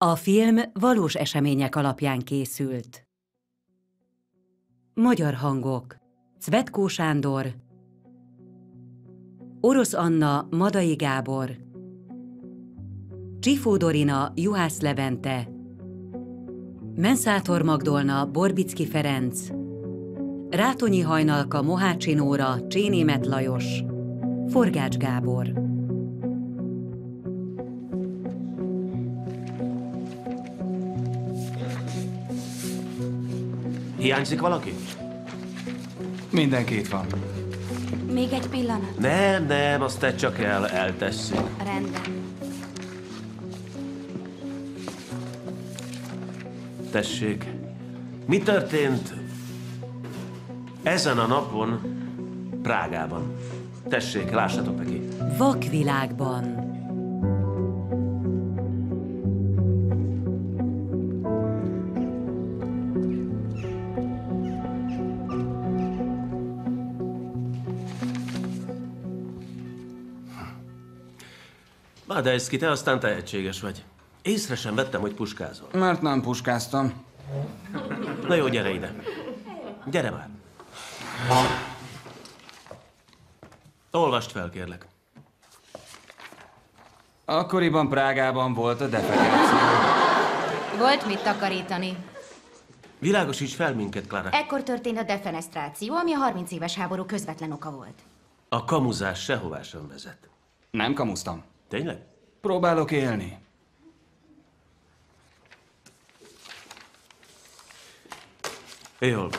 A film valós események alapján készült. Magyar hangok. Cvetkó Sándor. Orosz Anna Madai Gábor. Csifó Juhász Levente. Menszátor Magdolna Borbicki Ferenc. Rátonyi Hajnalka Mohácsi Nóra Csénémet Lajos. Forgács Gábor Hiányzik valaki? Mindenki itt van. Még egy pillanat. Nem, nem, azt te csak el, eltesszük. Rendben. Tessék, mi történt ezen a napon Prágában? Tessék, lássatok neki. Vakvilágban Madejszki, te aztán tehetséges vagy. Észre sem vettem, hogy puskázol. Mert nem puskáztam. Na jó, gyere ide. Gyere már. Olvast fel, kérlek. Akkoriban Prágában volt a defekáció. Volt mit takarítani. Világosíts fel minket, Clara. Ekkor történt a defenestráció, ami a 30 éves háború közvetlen oka volt. A kamuzás sehová sem vezet. Nem kamusztam. Tényleg? Próbálok élni. Jól.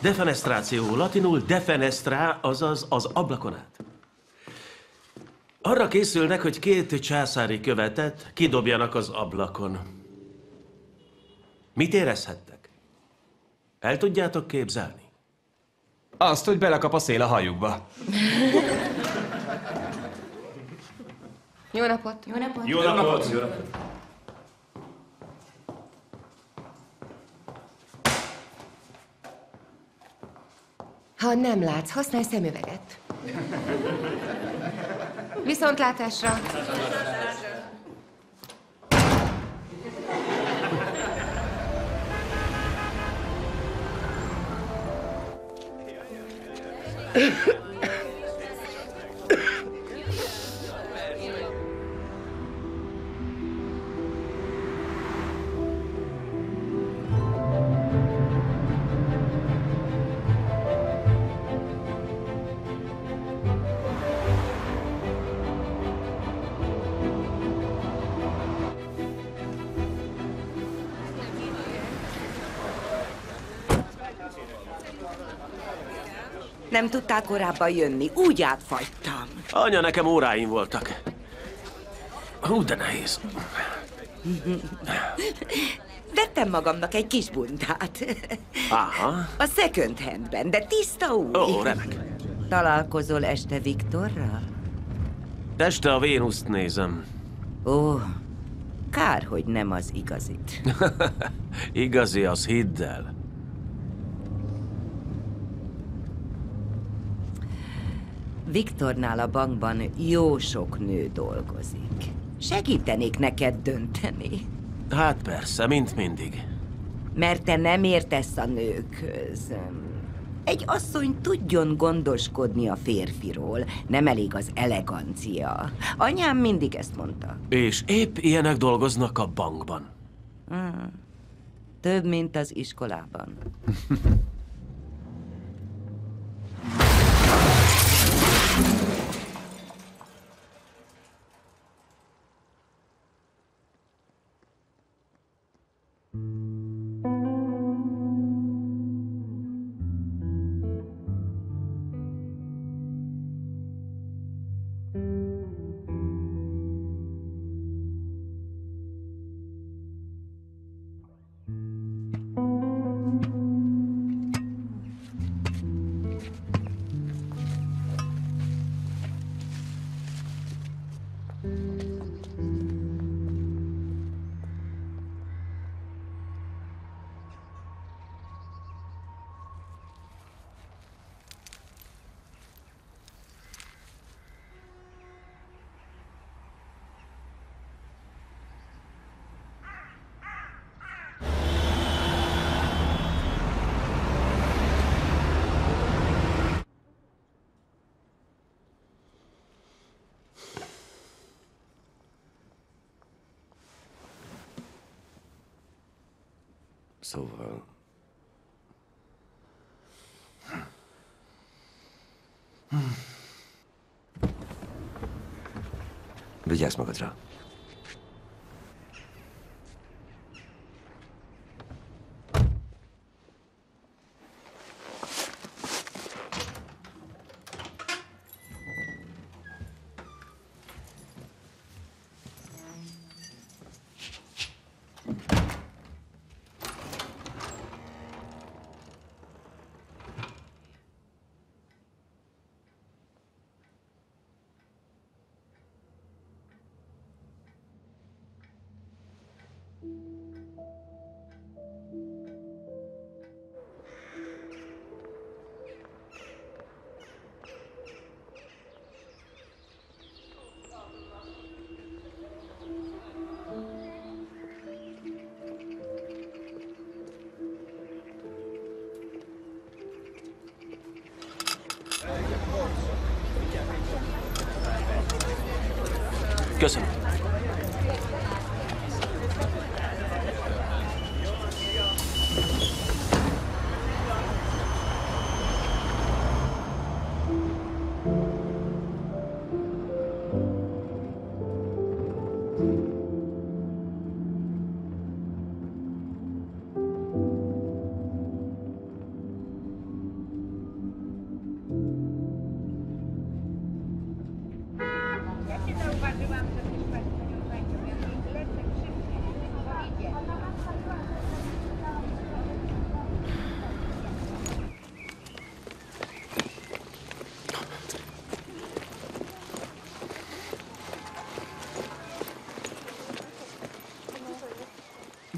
Defenestráció, latinul defenestra, azaz az ablakon át. Arra készülnek, hogy két császári követet kidobjanak az ablakon. Mit érezhettek? El tudjátok képzelni? Azt, hogy belekap a szél a hajukba. Jó napot! Jó napot! Jó napot! Jó napot! Ha nem látsz, használj szemüveget. Viszontlátásra! Nem tudtál korábban jönni, úgy átfagytam. Anya, nekem óráim voltak. Hú, de nehéz. Vettem magamnak egy kis bundát. Aha. A second handben, de tiszta új. Ó, remek. Találkozol este Viktorral? Este a Vénuszt nézem. Ó, kár, hogy nem az igazit. Igazi, az hidd el. Viktornál a bankban jó sok nő dolgozik. Segítenék neked dönteni. Hát persze, mint mindig. Mert te nem értesz a nőkhöz. Egy asszony tudjon gondoskodni a férfiról, nem elég az elegancia. Anyám mindig ezt mondta. És épp ilyenek dolgoznak a bankban. Több, mint az iskolában. Сова. Bellàs, Magatrà.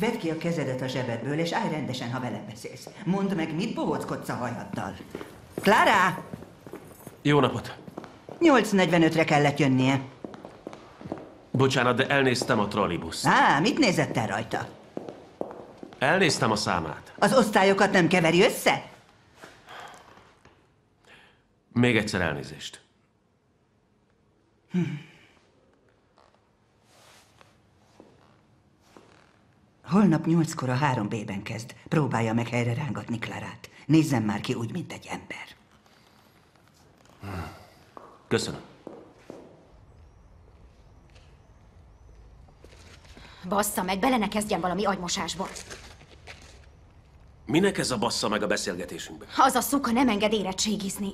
Vedd ki a kezedet a zsebedből, és állj rendesen, ha velem beszélsz. Mondd meg, mit bohóckodsz a hajaddal. Klára! Jó napot. 8.45-re kellett jönnie. Bocsánat, de elnéztem a trollibusz. Á, mit nézett el rajta? Elnéztem a számát. Az osztályokat nem keveri össze? Még egyszer elnézést. Holnap nyolckor a 3B-ben kezd. Próbálja meg helyre rángatni Klárát. Nézzen már ki úgy, mint egy ember. Köszönöm. Bassza meg, bele ne kezdjen valami agymosásba. Minek ez a bassza meg a beszélgetésünkbe? Az a szuka nem enged érettségizni.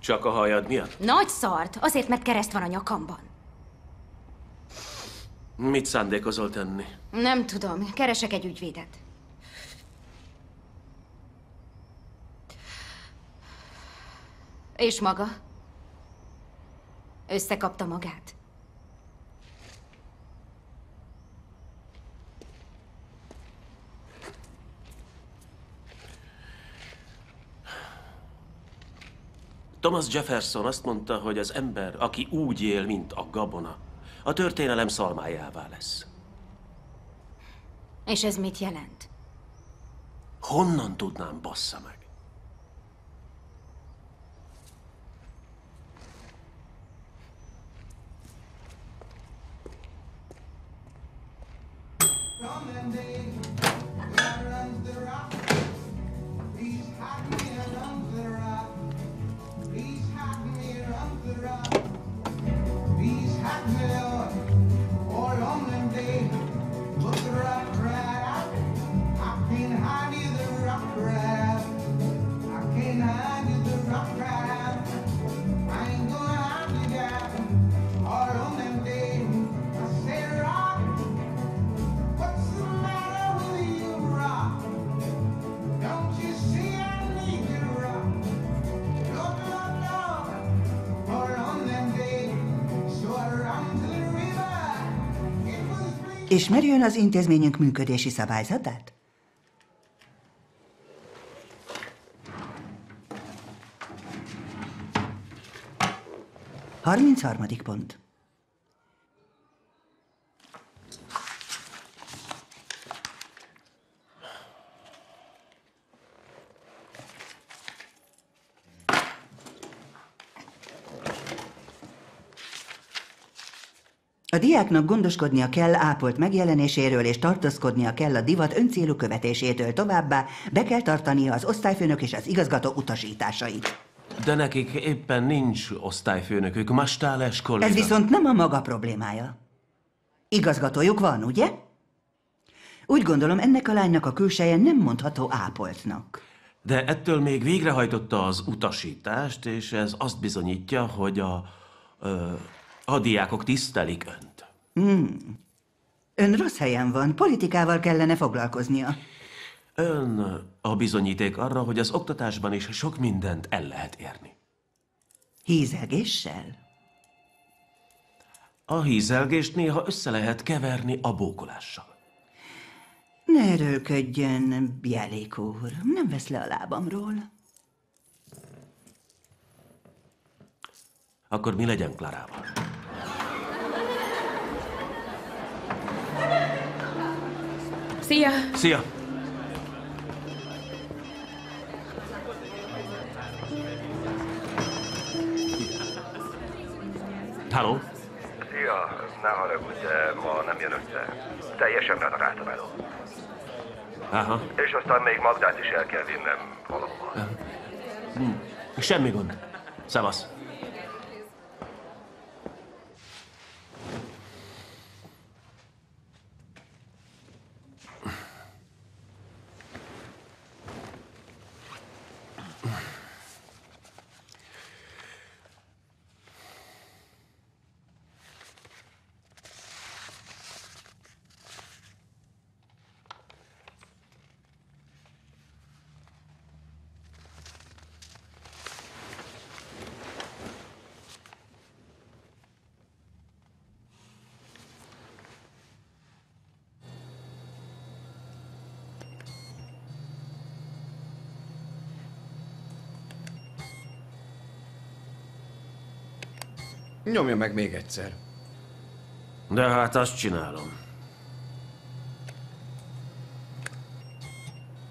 Csak a hajad miatt? Nagy szart, azért, mert kereszt van a nyakamban. Mit szándékozol tenni? Nem tudom, keresek egy ügyvédet. És maga? Összekapta magát? Thomas Jefferson azt mondta, hogy az ember, aki úgy él, mint a gabona, a történelem szalmájává lesz. És ez mit jelent? Honnan tudnám, bassza meg? What's was bleak. Ismeri ön az intézményünk működési szabályzatát? Harmincharmadik pont. A diáknak gondoskodnia kell ápolt megjelenéséről, és tartózkodnia kell a divat öncélú követésétől továbbá, be kell tartania az osztályfőnök és az igazgató utasításait. De nekik éppen nincs osztályfőnökük, mastáles kolléga. Ez viszont nem a maga problémája. Igazgatójuk van, ugye? Úgy gondolom, ennek a lánynak a külseje nem mondható ápoltnak. De ettől még végrehajtotta az utasítást, és ez azt bizonyítja, hogy a, ö, a diákok tisztelik önt. Ön rossz helyen van, politikával kellene foglalkoznia. Ön a bizonyíték arra, hogy az oktatásban is sok mindent el lehet érni. Hízelgéssel? A hízelgést néha össze lehet keverni a bókolással. Ne erőlködjön, Bielék úr, nem vesz le a lábamról. Akkor mi legyen Klarával? Szia! Szia! Halló? Szia, ne haragudj, de ma nem jön össze. Teljesen bedaráltam Aha, És aztán még Magdát is el kell vinnem valahova. semmi gond. Szevasz. Nyomja meg még egyszer. De hát azt csinálom.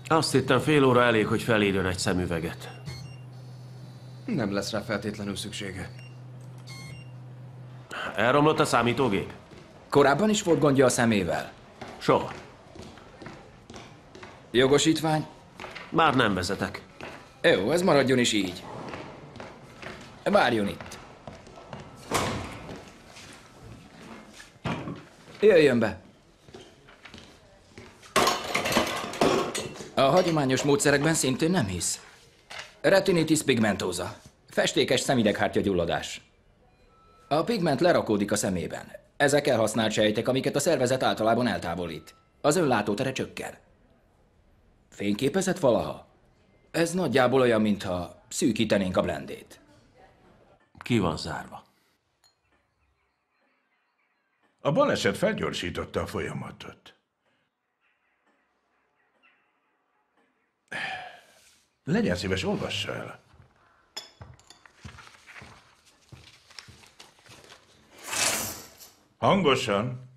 Azt hittem fél óra elég, hogy felírjon egy szemüveget. Nem lesz rá feltétlenül szüksége. Elromlott a számítógép? Korábban is volt gondja a szemével. Soha. Jogosítvány? Már nem vezetek. Jó, ez maradjon is így. Várjon itt. Jöjjön be. A hagyományos módszerekben szintén nem hisz. Retinitis pigmentosa. Festékes szemüveghártya gyulladás. A pigment lerakódik a szemében. Ezek elhasznált sejtek, amiket a szervezet általában eltávolít. Az ön látótere csökken. Fényképezett valaha? Ez nagyjából olyan, mintha szűkítenénk a blendét. Ki van zárva? A baleset felgyorsította a folyamatot. Legyen szíves, olvassa el. Hangosan.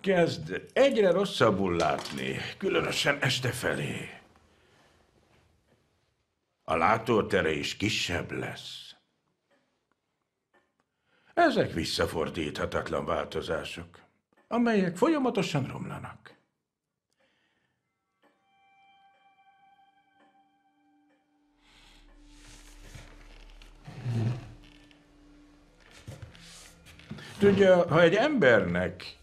Kezd egyre rosszabbul látni, különösen este felé. A látótere is kisebb lesz. Ezek visszafordíthatatlan változások, amelyek folyamatosan romlanak. Tudja, ha egy embernek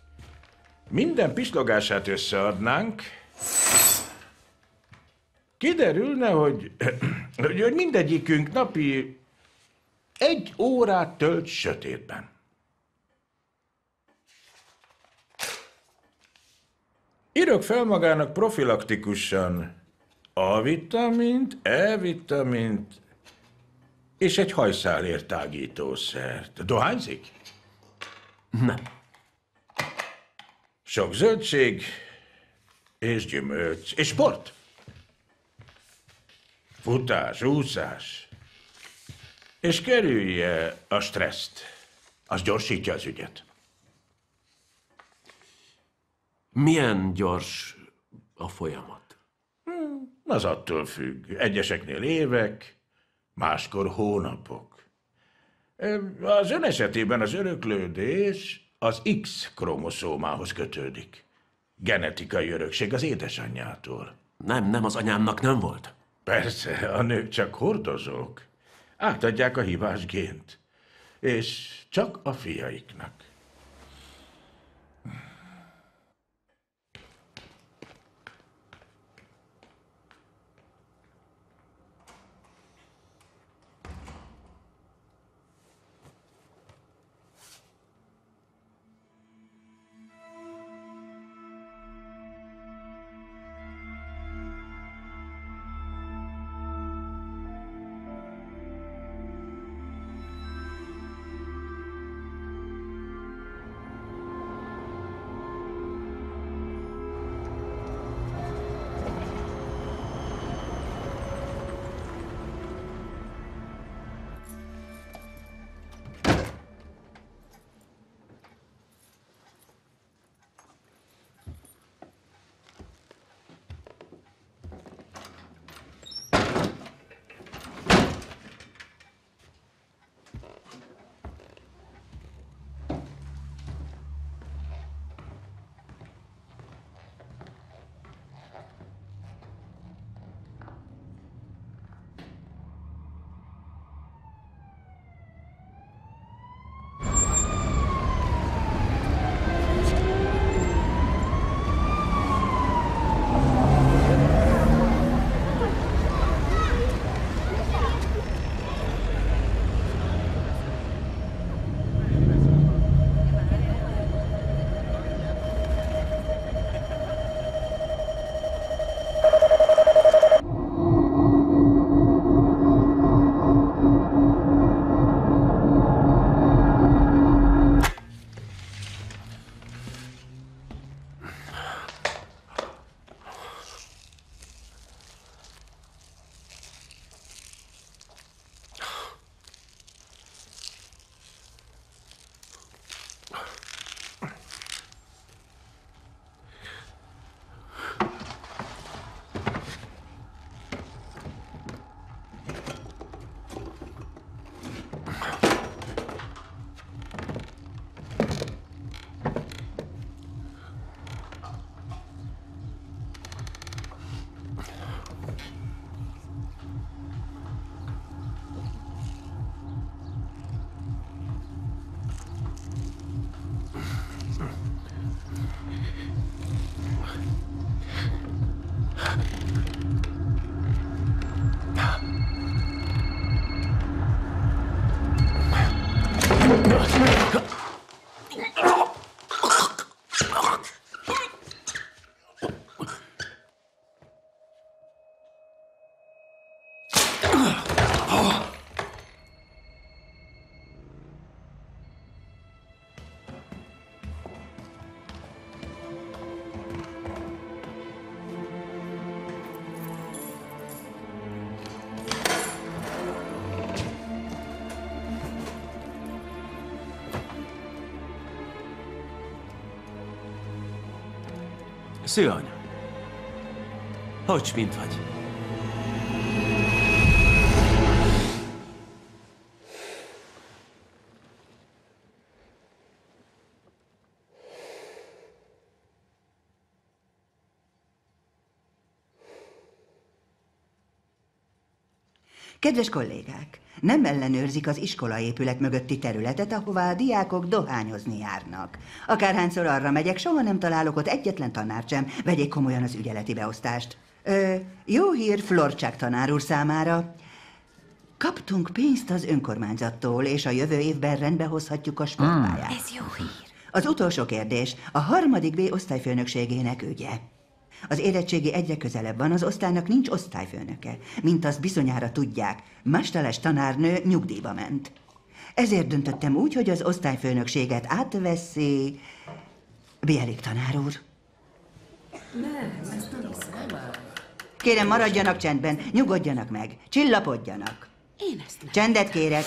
minden pislogását összeadnánk, kiderülne, hogy, hogy, mindegyikünk napi egy órát tölt sötétben. Írok fel magának profilaktikusan A-vitamint, E-vitamint és egy hajszálértágítószert. Dohányzik? Nem. Sok zöldség és gyümölcs. És sport. Futás, úszás. És kerülje a stresszt. Az gyorsítja az ügyet. Milyen gyors a folyamat? Hmm, Az attól függ. Egyeseknél évek, máskor hónapok. Az ön esetében az öröklődés az X kromoszómához kötődik. Genetikai örökség az édesanyjától. Nem, nem, az anyámnak nem volt. Persze, a nők csak hordozók. Átadják a hibás gént. És csak a fiaiknak. Szia, anya. Hogy mint vagy? Kedves kollégák, nem ellenőrzik az iskolaépület mögötti területet, ahová a diákok dohányozni járnak. Akárhányszor arra megyek, soha nem találok ott egyetlen tanárt sem. Vegyék komolyan az ügyeleti beosztást. Ö, jó hír Florcsák tanár úr számára. Kaptunk pénzt az önkormányzattól, és a jövő évben rendbe hozhatjuk a sportpályát. Ez jó hír. Az utolsó kérdés a harmadik B osztályfőnökségének ügye. Az érettségi egyre közelebb van, az osztálynak nincs osztályfőnöke. Mint azt bizonyára tudják, Mastales tanárnő nyugdíjba ment. Ezért döntöttem úgy, hogy az osztályfőnökséget átveszi Bielik tanár úr. Nem, ezt nem hiszem. Kérem, maradjanak csendben, nyugodjanak meg, csillapodjanak. Én ezt nem. Csendet kérek.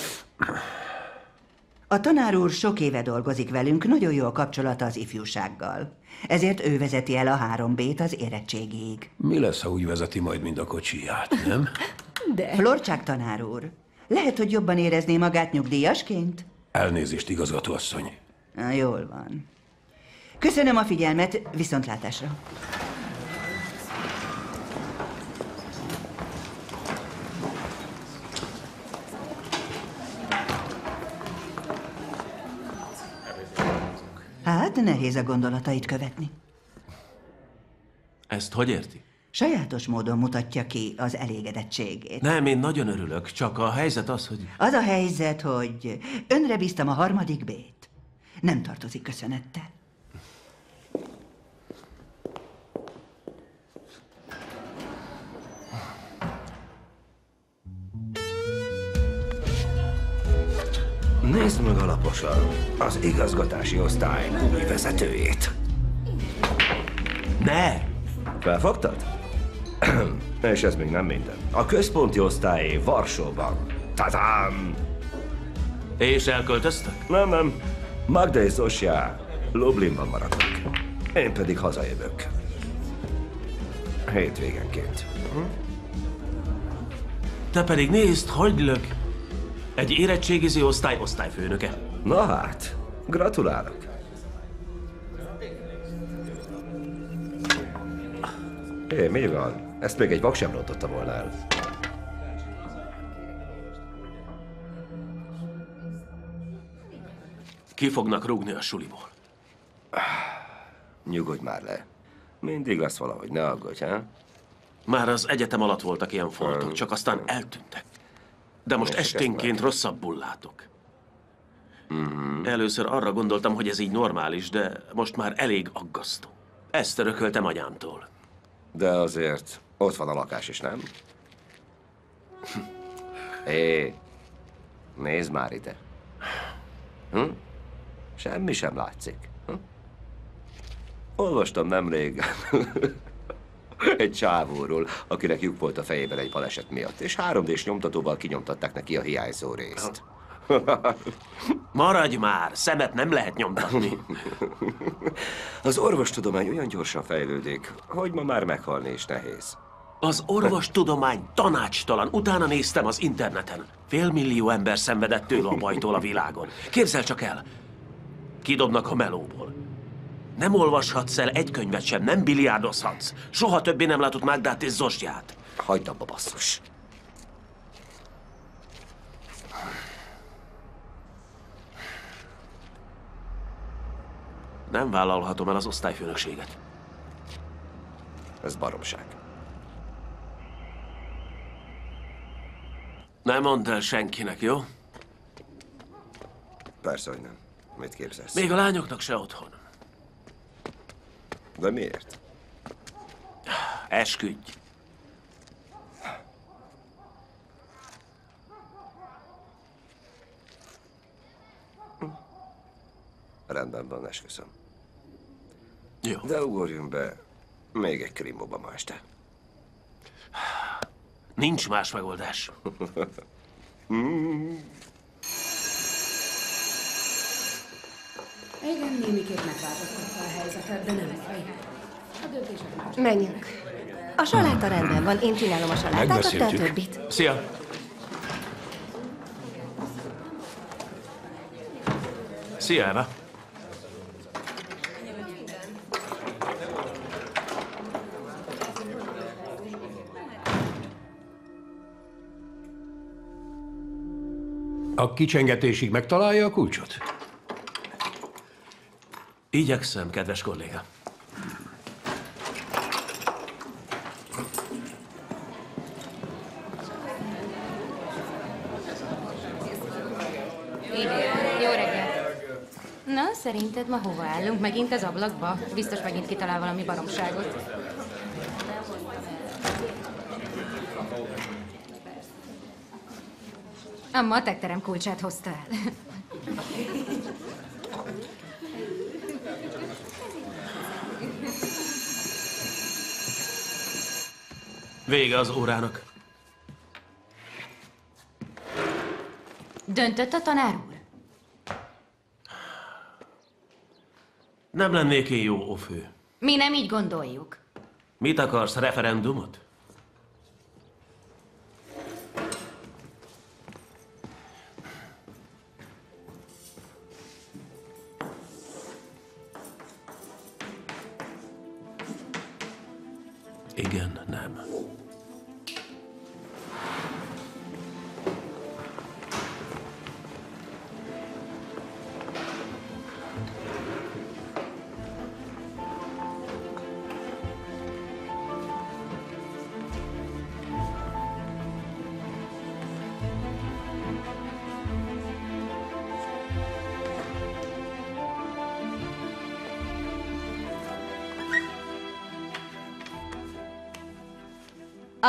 A tanár úr sok éve dolgozik velünk, nagyon jó a kapcsolata az ifjúsággal. Ezért ő vezeti el a 3B-t az érettségig. Mi lesz, ha úgy vezeti majd, mint a kocsiját, nem? De... Florcsák tanár úr, lehet, hogy jobban érezné magát nyugdíjasként? Elnézést, igazgatóasszony. Na, jól van. Köszönöm a figyelmet, viszontlátásra. Hát, nehéz a gondolatait követni. Ezt hogy érti? Sajátos módon mutatja ki az elégedettségét. Nem, én nagyon örülök, csak a helyzet az, hogy... Az a helyzet, hogy önre bíztam a harmadik bét. Nem tartozik köszönettel. Nézd meg alaposan az igazgatási osztály új vezetőjét. Ne! Felfogtad? És ez még nem minden. A központi osztályé Varsóban. Tadám! És elköltöztek? Nem, nem. Magda és Zosja Lublinban maradnak. Én pedig hazajövök. Hétvégenként. Te pedig nézd, hogy lök. Egy érettségiző osztály osztályfőnöke. Na hát, gratulálok. Hé, mi van? Ezt még egy vak sem rontotta volna el. Ki fognak rúgni a suliból? Nyugodj már le. Mindig lesz valahogy, ne aggódj, ha? Már az egyetem alatt voltak ilyen foltok, csak aztán eltűntek. De most esténként rosszabbul látok. Mhm. Először arra gondoltam, hogy ez így normális, de most már elég aggasztó. Ezt örököltem anyámtól. De azért ott van a lakás is, nem? Hé, nézd már ide. Hm? Semmi sem látszik. Hm? Olvastam nemrég egy csávóról, akinek lyuk volt a fejében egy baleset miatt, és 3D-s nyomtatóval kinyomtatták neki a hiányzó részt. Maradj már, szemet nem lehet nyomtatni. Az orvostudomány olyan gyorsan fejlődik, hogy ma már meghalni is nehéz. Az orvostudomány tanácstalan. Utána néztem az interneten. Félmillió ember szenvedett tőle a bajtól a világon. Képzel csak el, kidobnak a melóból. Nem olvashatsz el egy könyvet sem, nem biliárdozhatsz. Soha többé nem látod Magdát és Zsosját. Hagyd abba, basszus. Nem vállalhatom el az osztályfőnökséget. Ez baromság. Nem mondd el senkinek, jó? Persze, hogy nem. Mit képzelsz? Még a lányoknak se otthon. De miért? Esküdj. Rendben van, esküszöm. Jó. De ugorjunk be még egy krimóba ma este. Nincs más megoldás. Igen, némiképp megváltoztatta a helyzetet, de nem fej. A döntések más. Menjünk. A saláta rendben van, én csinálom a salátát, te a többit. Szia! Szia, Eva. A kicsengetésig megtalálja a kulcsot? Igyekszem, kedves kolléga. Na, szerinted ma hova állunk? Megint az ablakba? Biztos megint kitalál valami baromságot. A matekterem kulcsát hozta el. Vége az órának. Döntött a tanár úr? Nem lennék én jó ofő. Mi nem így gondoljuk. Mit akarsz, referendumot?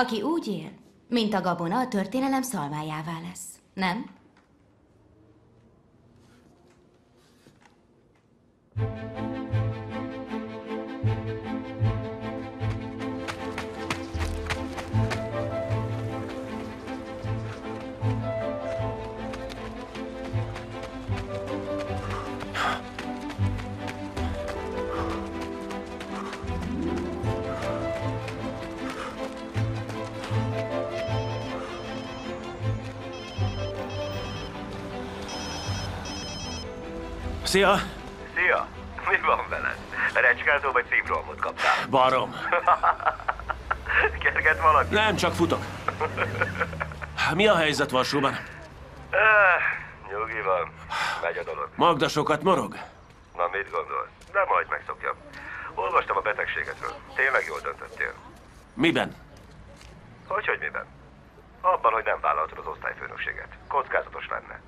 Aki úgy él, mint a gabona, a történelem szalmájává lesz. Nem? Szia! Szia! Mi van veled? Recskázó vagy szívrohamot kaptál? Barom. Kerget valaki? Nem, csak futok. Mi a helyzet Varsóban? Ah, nyugi van. Megy a dolog. Magda sokat morog? Na, mit gondolsz? De majd megszokja. Olvastam a betegségetről. Tényleg jól döntöttél. Miben? Hogy, hogy miben? Abban, hogy nem vállaltad az osztályfőnökséget. Kockázatos lenne.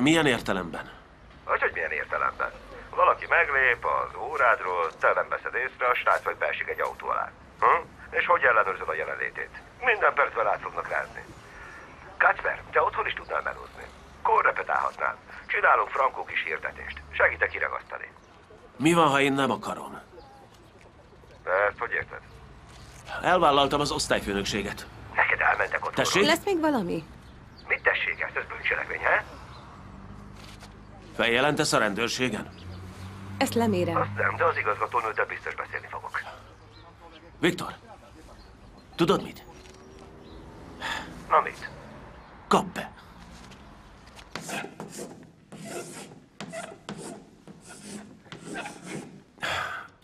Milyen értelemben? Hogy, hogy milyen értelemben? Valaki meglép az órádról, te nem veszed észre, a srác vagy beesik egy autó alá. Hm? És hogy ellenőrzöd a jelenlétét? Minden percben át fognak rázni. Kacper, te otthon is tudnál melózni. Korrepetálhatnál. Csinálunk frankó kis hirdetést. Segítek kiragasztani. Mi van, ha én nem akarom? De ezt hogy érted? Elvállaltam az osztályfőnökséget. Neked elmentek otthonról. Tessék? Lesz még valami? Mit tessék ezt? Ez bűncselekmény, he? Feljelentesz a rendőrségen? Ezt lemérem. Azt nem, de az igazgatónőddel biztos beszélni fogok. Viktor, tudod mit? Na mit? Kap be!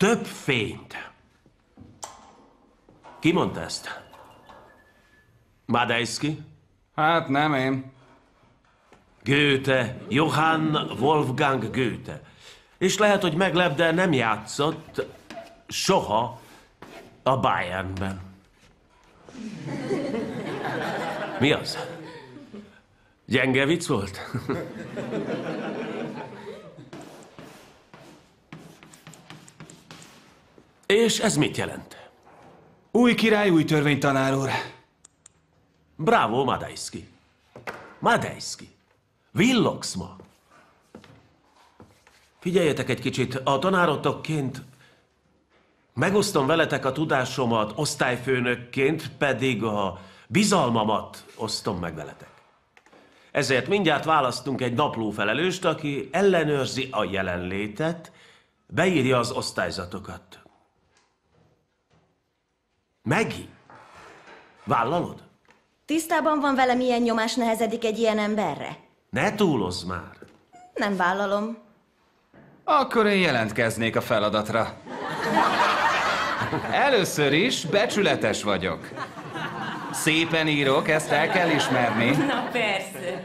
Több fényt. Ki mondta ezt? Madejski? Hát nem én. Goethe, Johann Wolfgang Goethe. És lehet, hogy meglep, de nem játszott soha a Bayernben. Mi az? Gyenge vicc volt? És ez mit jelent? Új király, új törvény, tanár úr. Bravo, Madejski. Madejski. Villogsz ma. Figyeljetek egy kicsit, a tanárotokként megosztom veletek a tudásomat, osztályfőnökként pedig a bizalmamat osztom meg veletek. Ezért mindjárt választunk egy naplófelelőst, aki ellenőrzi a jelenlétet, beírja az osztályzatokat. Megi, vállalod? Tisztában van vele, milyen nyomás nehezedik egy ilyen emberre? Ne túlozz már. Nem vállalom. Akkor én jelentkeznék a feladatra. Először is becsületes vagyok. Szépen írok, ezt el kell ismerni. Na persze.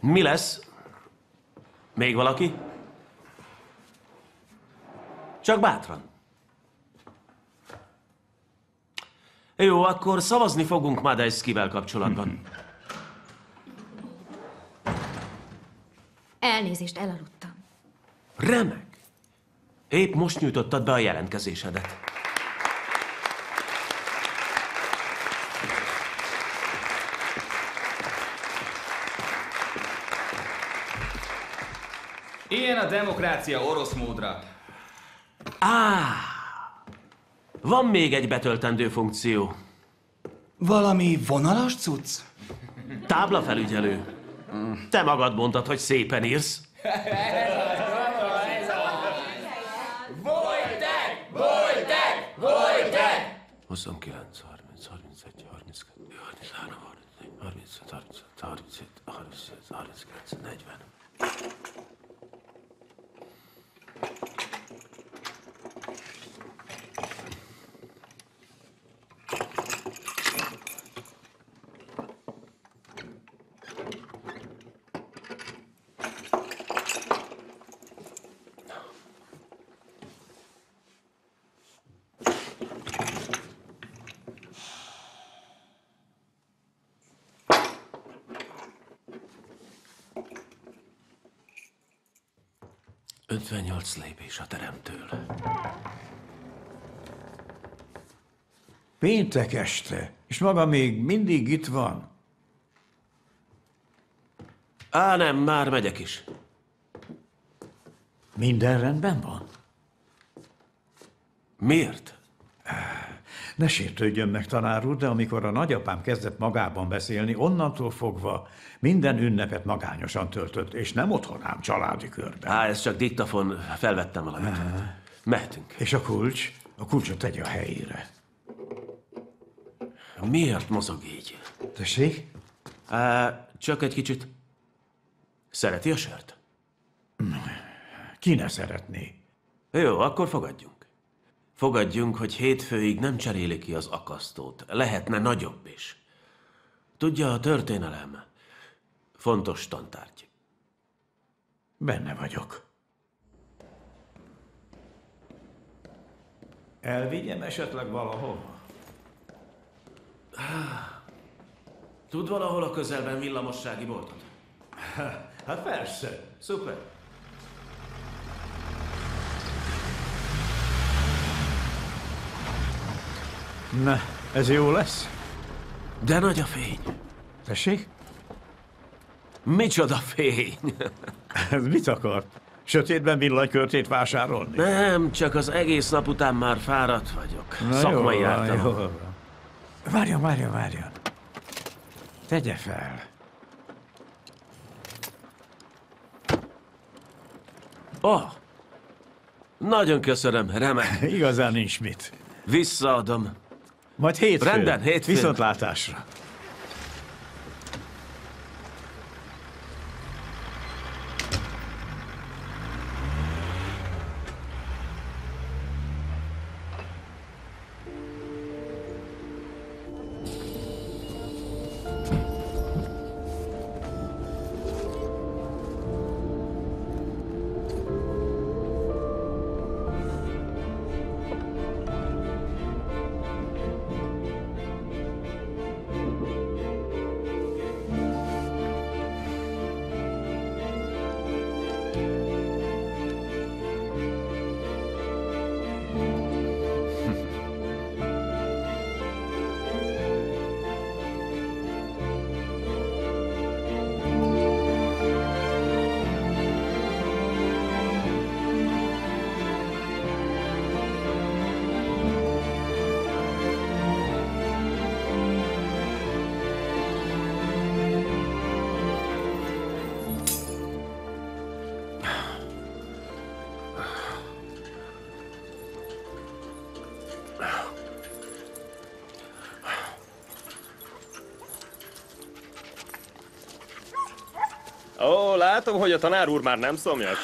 Mi lesz? Még valaki? Csak bátran. Jó, akkor szavazni fogunk Madejszkivel kapcsolatban. Elnézést, elaludtam. Remek! Épp most nyújtottad be a jelentkezésedet. Ilyen a demokrácia orosz módra. Á! Van még egy betöltendő funkció. Valami vonalas cucc? Táblafelügyelő. Te magad mondtad, hogy szépen írsz. Vojtek! Vojtek! Vojtek! 29, 30, 31, 32, 33, 34, 35, 36, 37, 37, 39, 40. Ötvennyolc lépés a teremtől. Péntek este, és maga még mindig itt van. Á, nem, már megyek is. Minden rendben van? Miért? Ne sértődjön meg, tanár úr, de amikor a nagyapám kezdett magában beszélni, onnantól fogva minden ünnepet magányosan töltött, és nem otthon, ám családi körben. Á, ez csak diktafon, felvettem valamit. Mehetünk. És a kulcs? A kulcsot tegye a helyére. Miért mozog így? Tessék? Á, csak egy kicsit. Szereti a sört? Ki ne szeretné? Jó, akkor fogadjunk. Fogadjunk, hogy hétfőig nem cseréli ki az akasztót. Lehetne nagyobb is. Tudja, a történelem fontos tantárgy. Benne vagyok. Elvigyem esetleg valahova? Tud valahol a közelben villamossági boltot? Hát persze. Szuper. Na, ez jó lesz? De nagy a fény. Tessék? Micsoda fény? Ez mit akart? Sötétben villanykörtét vásárolni? Nem, csak az egész nap után már fáradt vagyok. Na Szakmai jó jártam. jó. Várjon, várjon, várjon. Tegye fel. Oh, nagyon köszönöm, remek. Igazán nincs mit. Visszaadom. Majd hétfőn. Rendben, hétfőn. Viszontlátásra. Látom, hogy a tanár úr már nem szomjas.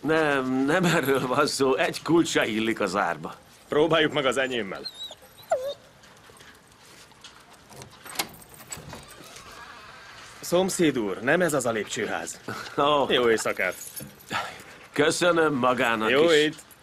Nem, nem erről van szó. Egy kulcs se illik az árba. Próbáljuk meg az enyémmel. Szomszéd úr, nem ez az a lépcsőház. Oh. Jó éjszakát. Köszönöm magának Jó is. ét. Mi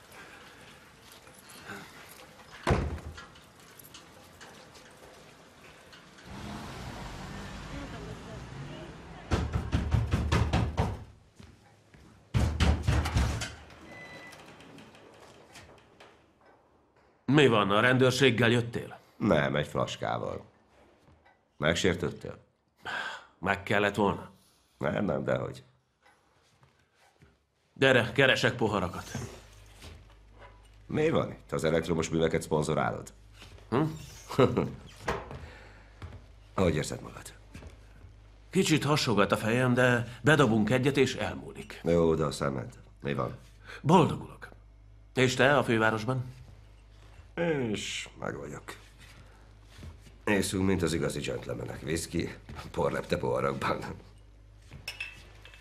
van, a rendőrséggel jöttél? Nem, egy flaskával. Megsértöttél? Meg kellett volna. Nem, nem, dehogy. Gyere, keresek poharakat. Mi van itt? Az elektromos műveket szponzorálod? Hm? Hogy érzed magad? Kicsit hasogat a fejem, de bedobunk egyet és elmúlik. Jó, de a szemed. Mi van? Boldogulok. És te a fővárosban? És meg vagyok. Észünk, mint az igazi gentlemanek. Whisky, porlepte poharakban.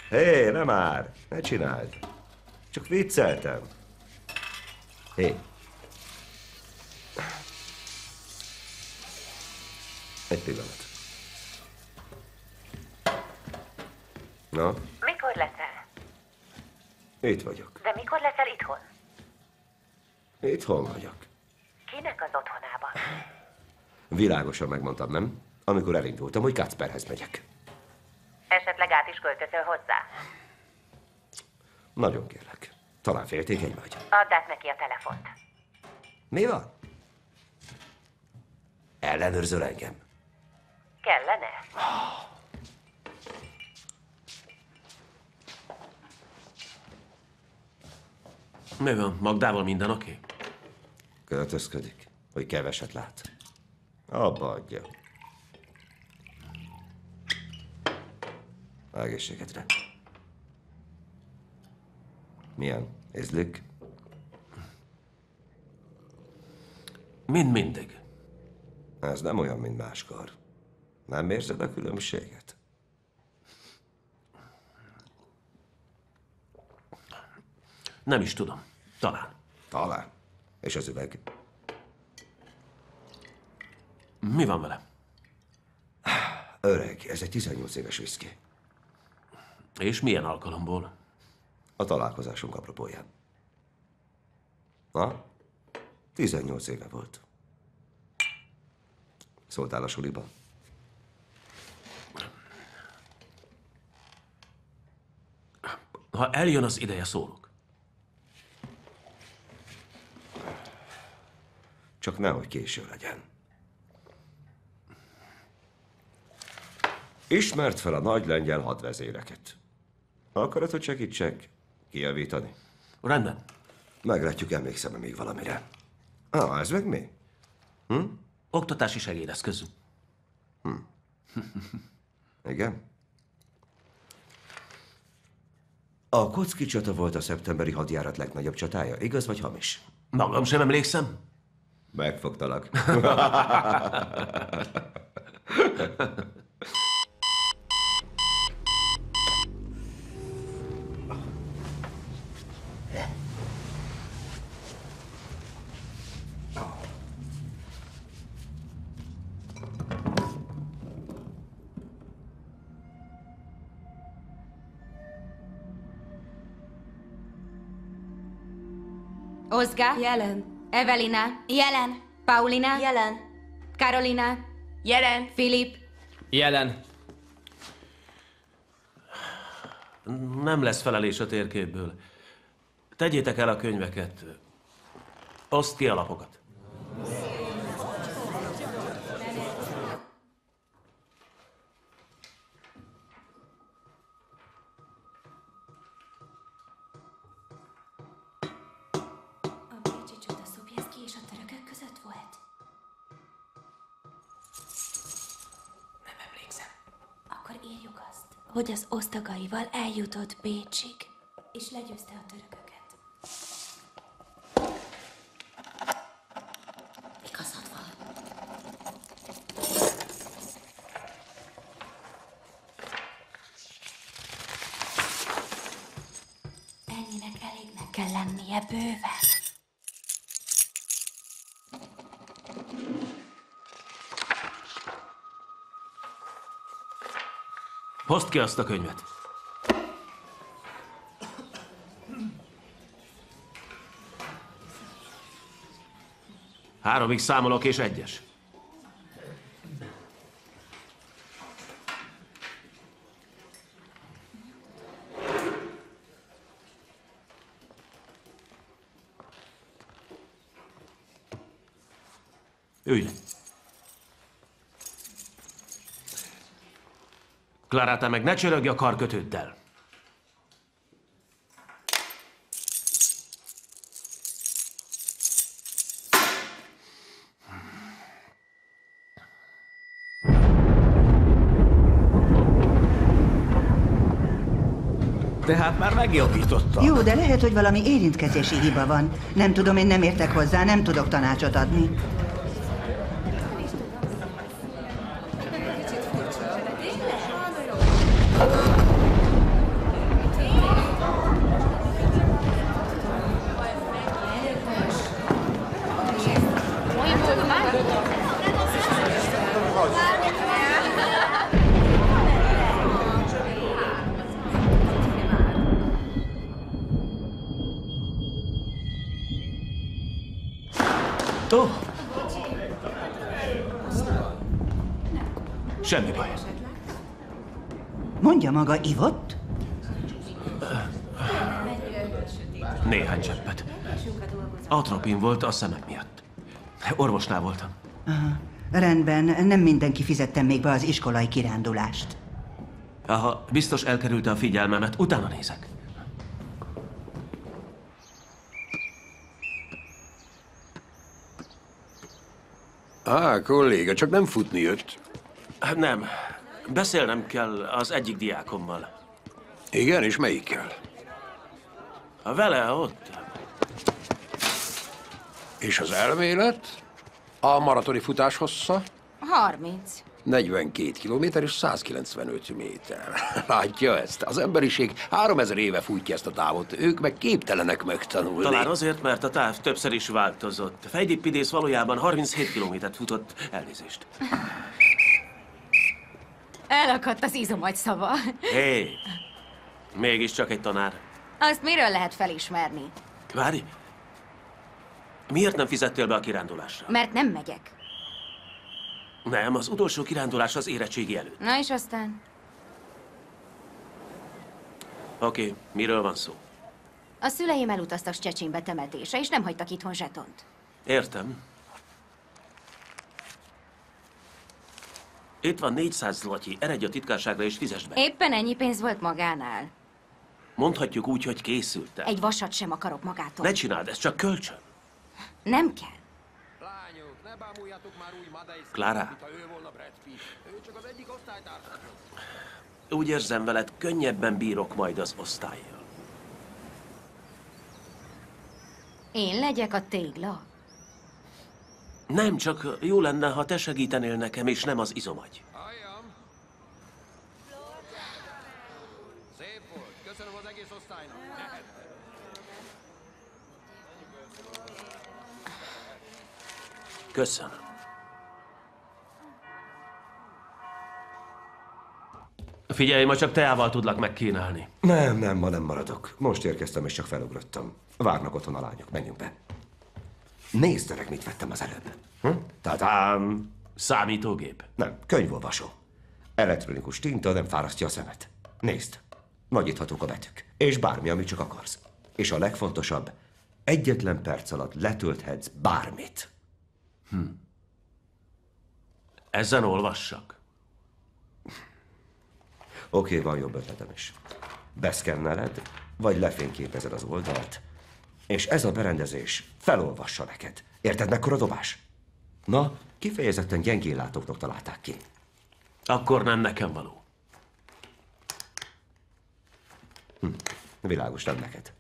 Hé, hey, nem már! Ne csináld! Csak vicceltem. Hé. Hey. Egy pillanat. Na, Mikor leszel? itt vagyok. De mikor leszel itthon? Itthon vagyok. Kinek az otthonában? Világosan megmondtam, nem? Amikor elindultam, hogy Kacperhez megyek. Esetleg át is költözöl hozzá? Nagyon kérlek. Talán féltékeny vagy. Add át neki a telefont. Mi van? Ellenőrzöl engem. Kellene? Mi van? Magdával minden oké? Okay? Költözködik, hogy keveset lát. Abba adja. Egészségedre. Milyen? Ízlik? Mind mindig. Ez nem olyan, mint máskor. Nem érzed a különbséget? Nem is tudom. Talán. Talán. És az üveg? Mi van vele? Öreg, ez egy 18 éves viszki. És milyen alkalomból? A találkozásunk apropóján. Na? 18 éve volt. Szóltál a suliba? Ha eljön az ideje, szólok. Csak nehogy késő legyen. Ismert fel a nagy lengyel hadvezéreket. Akarod, hogy segítsek kijavítani? Rendben. Meglátjuk, emlékszem -e még valamire. Ah, ez meg mi? Hm? Oktatási segédeszköz. Hm. Igen? A kocki csata volt a szeptemberi hadjárat legnagyobb csatája, igaz vagy hamis? Magam sem emlékszem. Megfogtalak. Ozga? Jelen. Evelina? Jelen. Paulina? Jelen. Karolina? Jelen. Filip? Jelen. Nem lesz felelés a térképből. Tegyétek el a könyveket. Oszt ki a lapokat. Hogy az osztagaival eljutott Bécsig, és legyőzte a törököket. Igazad van. Ennyinek elégnek kell lennie bőven. Hozd ki azt a könyvet. Háromig számolok, és egyes. Ülj. Klára, te meg ne csörögj a karkötőddel. Tehát már megjavítottam. Jó, de lehet, hogy valami érintkezési hiba van. Nem tudom, én nem értek hozzá, nem tudok tanácsot adni. Volt a szemem miatt. Orvosnál voltam. Aha. Rendben, nem mindenki fizette még be az iskolai kirándulást. Aha, biztos elkerülte a figyelmemet, utána nézek. Á, kolléga, csak nem futni jött. Nem. Beszélnem kell az egyik diákommal. Igen, és melyikkel? A vele ott. És az elmélet? A maratoni futás hossza? 30. 42 km és 195 méter. Látja ezt? Az emberiség 3000 éve futja ezt a távot, ők meg képtelenek megtanulni. Talán azért, mert a táv többször is változott. Fejdipidész valójában 37 kilométert futott. Elnézést. Elakadt az izomagy szava. Hé! Hey, mégiscsak egy tanár. Azt miről lehet felismerni? Várj! Miért nem fizettél be a kirándulásra? Mert nem megyek. Nem, az utolsó kirándulás az érettségi előtt. Na és aztán? Oké, okay, miről van szó? A szüleim elutaztak Csecsinbe temetésre, és nem hagytak itthon zsetont. Értem. Itt van 400 zlotyi, eredj a titkárságra és fizesd be. Éppen ennyi pénz volt magánál. Mondhatjuk úgy, hogy készültem. Egy vasat sem akarok magától. Ne csináld, ez csak kölcsön. Nem kell. Klára, úgy érzem veled, könnyebben bírok majd az osztályjal. Én legyek a tégla? Nem, csak jó lenne, ha te segítenél nekem, és nem az izomagy. Köszönöm. Figyelj, ma csak teával tudlak megkínálni. Nem, nem, ma nem maradok. Most érkeztem, és csak felugrottam. Várnak otthon a lányok, menjünk be. Nézd, öreg, mit vettem az előbb. Hm? Tadám! Számítógép? Nem, könyvolvasó. Elektronikus tinta nem fárasztja a szemet. Nézd, nagyíthatók a betűk. És bármi, amit csak akarsz. És a legfontosabb, egyetlen perc alatt letölthetsz bármit. Hm. Ezen olvassak? Oké, okay, van jobb ötletem is. Beszkenneled, vagy lefényképezed az oldalt, és ez a berendezés felolvassa neked. Érted, mekkora dobás? Na, kifejezetten gyengéllátóknak találták ki. Akkor nem nekem való. Hm. Világos, nem neked.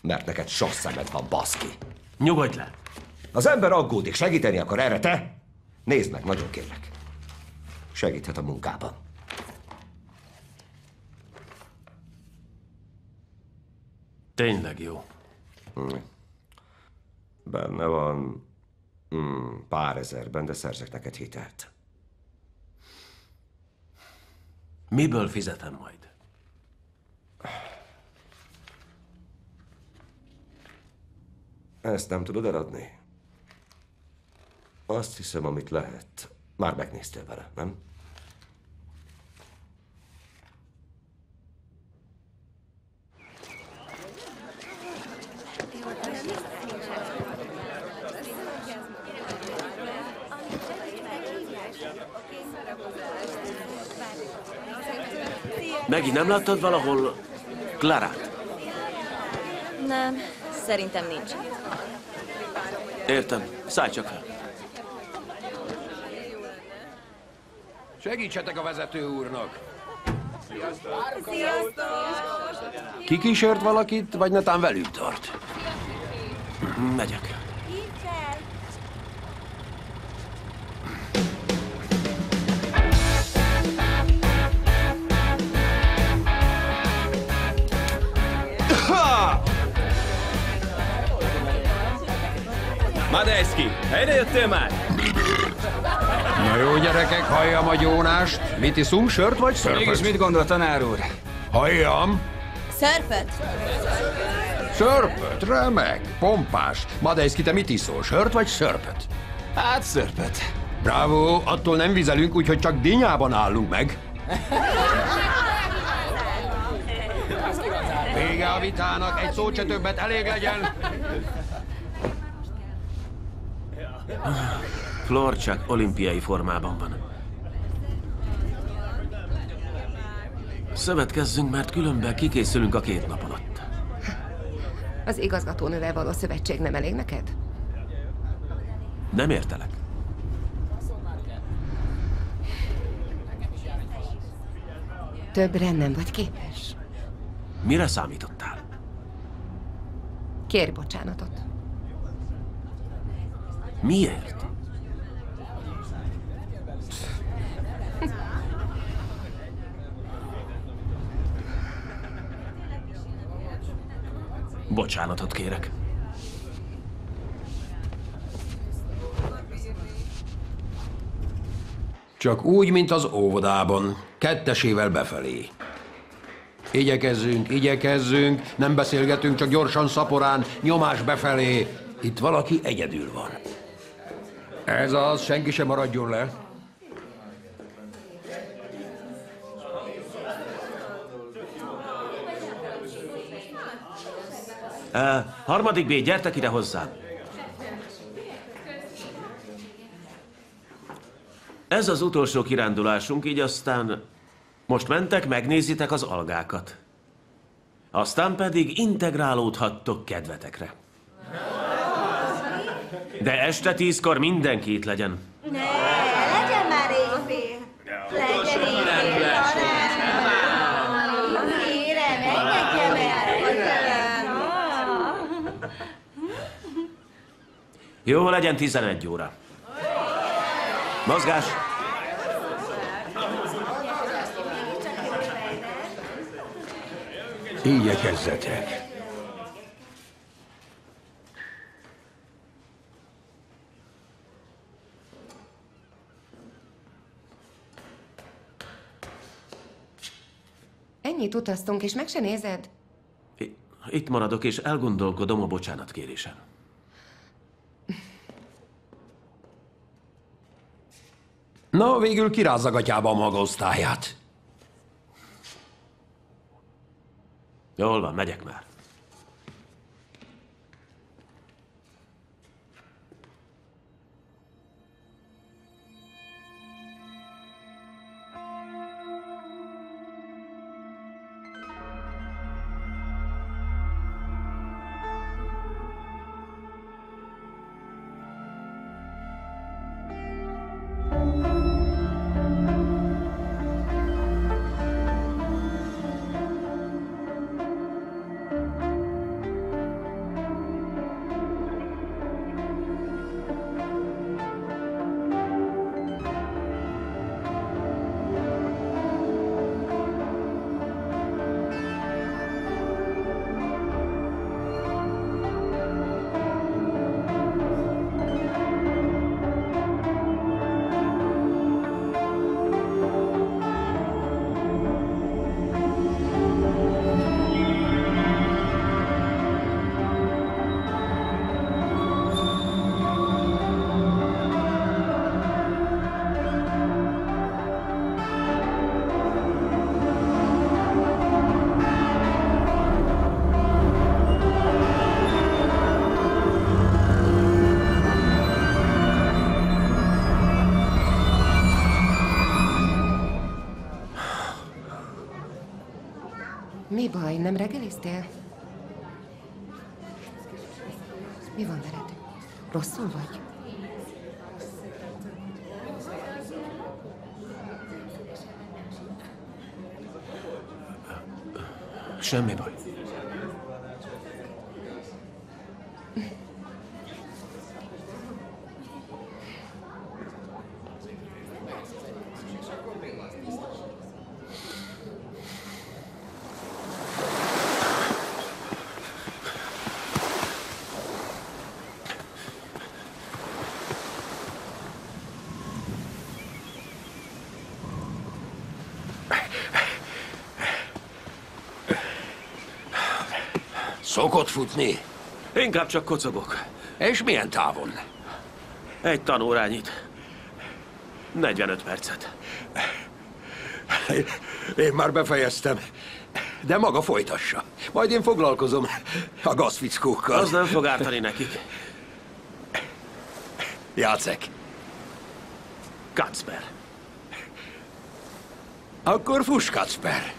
Mert neked sos szemed van, baszki. Nyugodj le! Az ember aggódik, segíteni akar erre te? Nézd meg, nagyon kérlek. Segíthet a munkában. Tényleg jó. Hm. Benne van mm, pár ezerben, de szerzek neked hitelt. Miből fizetem majd? Ezt nem tudod eladni? Azt hiszem, amit lehet. Már megnéztél vele, nem? Megint nem láttad valahol Klarát? Nem, szerintem nincs. Értem. Szállj csak fel. Segítsetek a vezető úrnak! Sziasztok! Kikísért valakit, vagy netán velük tart? Megyek. Madejszki, helyre jöttél már? Na jó, gyerekek, halljam a gyónást. Mit iszunk, sört vagy szörpöt? Mégis mit gondol, tanár úr? Halljam. Szörpöt? Sörpöt, remek, pompás. Madejszki, te mit iszol, sört vagy szörpöt? Hát szörpöt. Bravo, attól nem vizelünk, úgyhogy csak dinyában állunk meg. Vége a vitának, egy szót se többet elég legyen. Flor csak olimpiai formában van. Szövetkezzünk, mert különben kikészülünk a két nap alatt. Az igazgatónővel való szövetség nem elég neked? Nem értelek. Többre nem vagy képes. Mire számítottál? Kérj bocsánatot. Miért? Bocsánatot kérek. Csak úgy, mint az óvodában, kettesével befelé. Igyekezzünk, igyekezzünk, nem beszélgetünk, csak gyorsan szaporán, nyomás befelé. Itt valaki egyedül van. Ez az, senki sem maradjon le. Uh, harmadik B, gyertek ide hozzám. Ez az utolsó kirándulásunk, így aztán most mentek, megnézitek az algákat. Aztán pedig integrálódhattok kedvetekre. De este tízkor mindenki itt legyen. Ne, legyen már éjfél. Legyen éjfél, tanár. Kérem, engedjem el. Jó, legyen 11 óra. Mozgás! Igyekezzetek. Ennyit utaztunk, és meg se nézed? Itt maradok, és elgondolkodom a bocsánatkérésen. Na, végül kirázza gatyába a maga osztályát. Jól van, megyek már. Mi baj, nem reggeliztél? Mi van veled? Rosszul vagy? Semmi baj. Szokott futni? Inkább csak kocogok. És milyen távon? Egy tanórányit. 45 percet. Én már befejeztem. De maga folytassa. Majd én foglalkozom a gazfickókkal. Az nem fog ártani nekik. Jacek. Kacper. Akkor fuss, Kacper.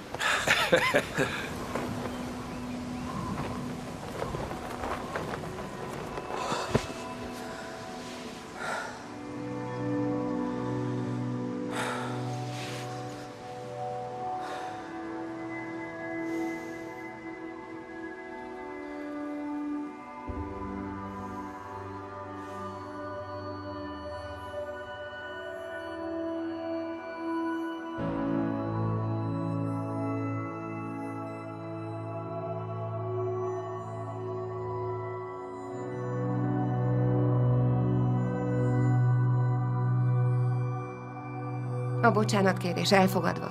A bocsánatkérés elfogadva.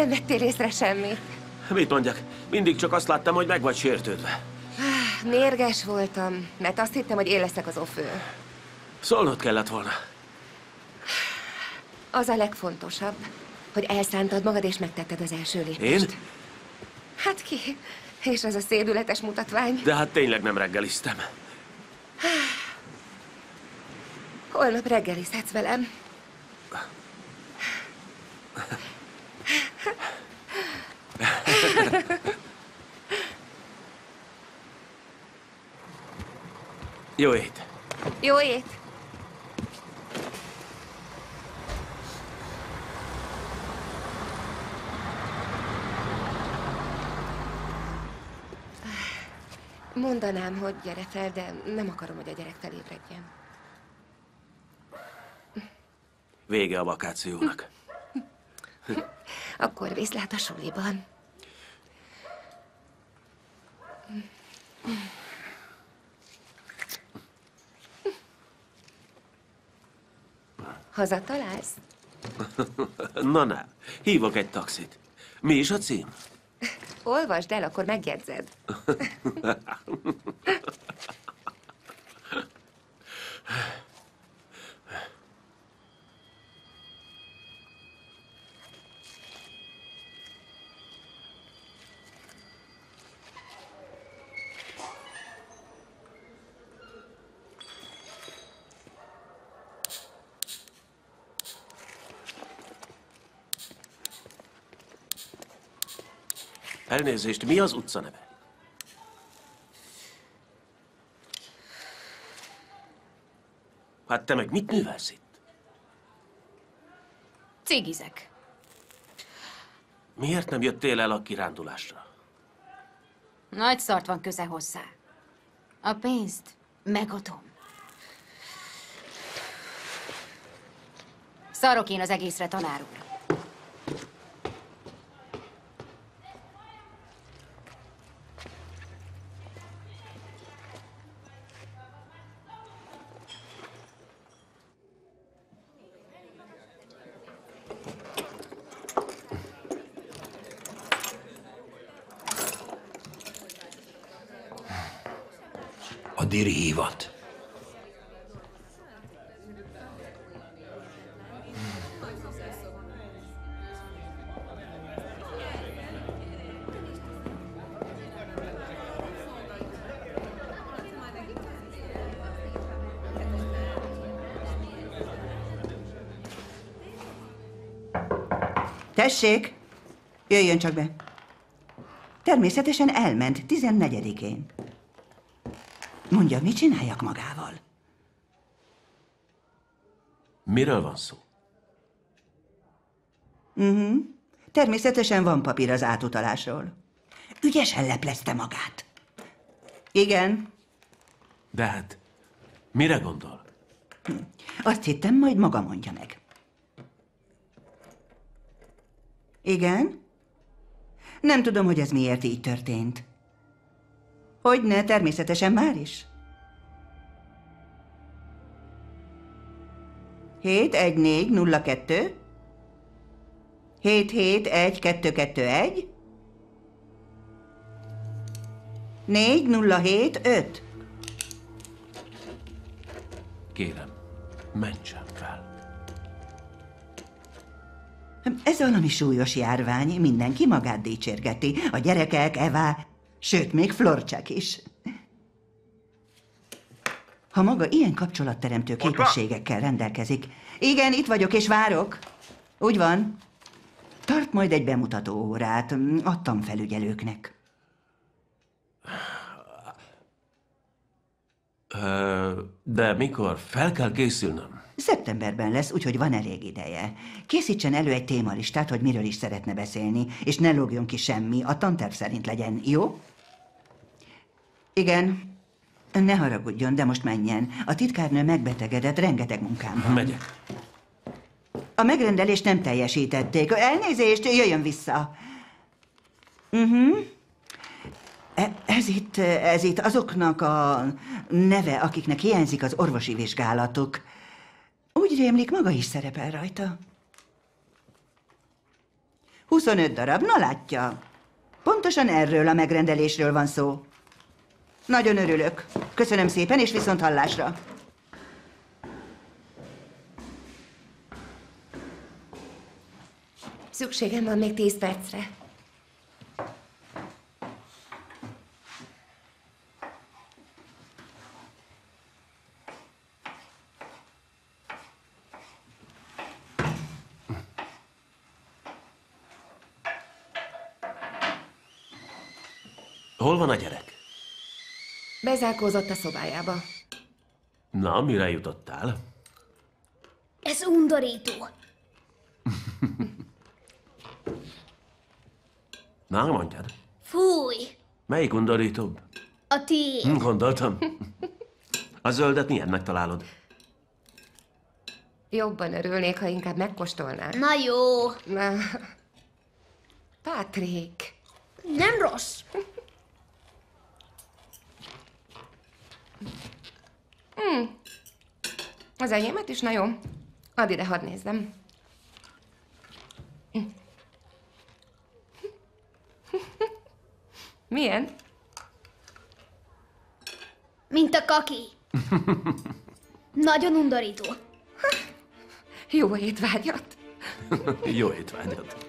Nem vettél észre semmit? Mit mondjak? Mindig csak azt láttam, hogy meg vagy sértődve. Ah, Mérges voltam, mert azt hittem, hogy én leszek az ofő. Szólnod kellett volna. Az a legfontosabb, hogy elszántad magad és megtetted az első lépést. Én? Hát ki? És ez a szédületes mutatvány? De hát tényleg nem reggeliztem. Holnap reggelizhetsz velem. Jó ét. Jó ét! Mondanám, hogy gyere fel, de nem akarom, hogy a gyerek felébredjen. Vége a vakációnak. Akkor viszlát a suliban. Hazatalálsz? Na, na, hívok egy taxit. Mi is a cím? Olvasd el, akkor megjegyzed. Elnézést, mi az utca neve? Hát te meg mit művelsz itt? Cigizek. Miért nem jöttél el a kirándulásra? Nagy szart van köze hozzá. A pénzt megadom. Szarok én az egészre, tanár úr. A dirhívat. Tessék, jöjjön csak be. Természetesen elment 14-én. Mondja, mit csináljak magával? Miről van szó? Uh-huh. Természetesen van papír az átutalásról. Ügyesen leplezte magát. Igen, De hát, mire gondol? azt hittem, majd maga mondja meg. Igen? Nem tudom, hogy ez miért így történt. Hogyne, természetesen már is. 7 1 4 0 2 7 7 1 2 2 1 4 0 7 5 Kérem, mentsen fel. Ez valami súlyos járvány, mindenki magát dicsérgeti. A gyerekek, Eva, sőt, még Florcsák is. Ha maga ilyen kapcsolatteremtő képességekkel rendelkezik. Igen, itt vagyok és várok. Úgy van. Tart majd egy bemutató órát mm, a tanfelügyelőknek. Ö, de mikor? Fel kell készülnöm. Szeptemberben lesz, úgyhogy van elég ideje. Készítsen elő egy témalistát, hogy miről is szeretne beszélni, és ne lógjon ki semmi, a tanterv szerint legyen, jó? Igen. Ne haragudjon, de most menjen. A titkárnő megbetegedett, rengeteg munkám van. Megyek. A megrendelést nem teljesítették. Elnézést, jöjjön vissza. Uh-huh. Ez itt, ez itt azoknak a neve, akiknek hiányzik az orvosi vizsgálatuk. Úgy rémlik, maga is szerepel rajta. 25 darab, na látja. Pontosan erről a megrendelésről van szó. Nagyon örülök. Köszönöm szépen, és viszont hallásra. Szükségem van még tíz percre. Hol van a gyerek? Bezárkózott a szobájába. Na, mire jutottál? Ez undorító. Na, mondjad. Fúj, Melyik undorítóbb? a tiéd. Hm, gondoltam. A zöldet milyennek találod? Jobban örülnék, ha inkább megkóstolnál. Na jó. Na. Patrick. Nem rossz. Hmm. Az enyémet is, na jó. Add ide, hadd nézzem. Milyen? Mint a kaki. Nagyon undorító. Jó étvágyat. Jó étvágyat.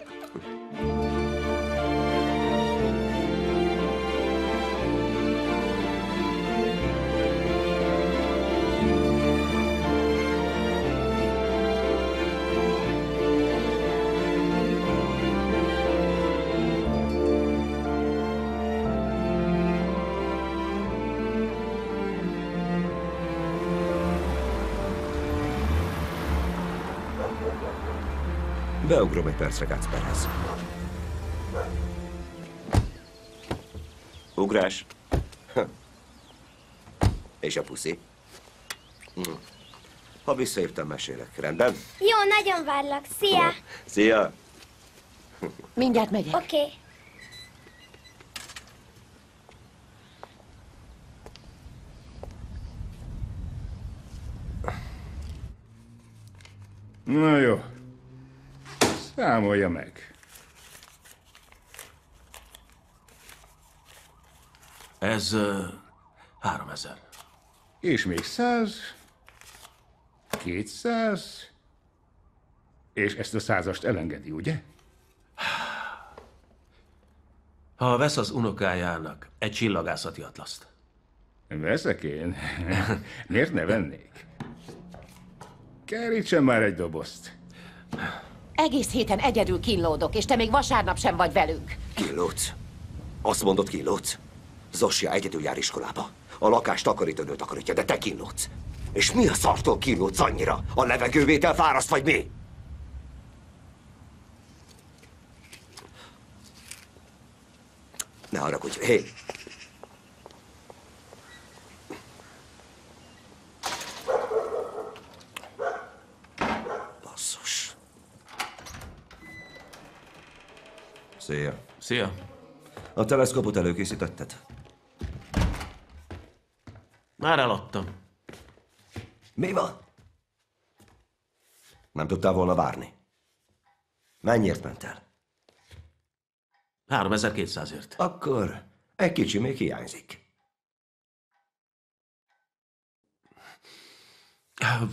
Beugrom egy percre Gácperhez. Ugrás. Ha. És a puszi. Hm. Ha visszaértem, mesélek. Rendben? Jó, nagyon várlak. Szia! Szia! Mindjárt megyek. Oké. Okay. Na jó. Számolja meg. Ez uh, három ezer. És még száz. Kétszáz. És ezt a százast elengedi, ugye? Ha vesz az unokájának egy csillagászati atlaszt. Veszek én? Miért ne vennék? Kerítsen már egy dobozt. Egész héten egyedül kínlódok, és te még vasárnap sem vagy velünk. Kínlódsz? Azt mondod, kínlódsz? Zosia egyedül jár iskolába. A lakást takarítónő takarítja, de te kínlódsz. És mi a szartól kínlódsz annyira? A levegővétel fáraszt vagy mi? Ne haragudj. Hé. Szia. Szia. A teleszkopot előkészítetted? Már eladtam. Mi van? Nem tudtál volna várni. Mennyiért ment el? 3200-ért. Akkor egy kicsi még hiányzik.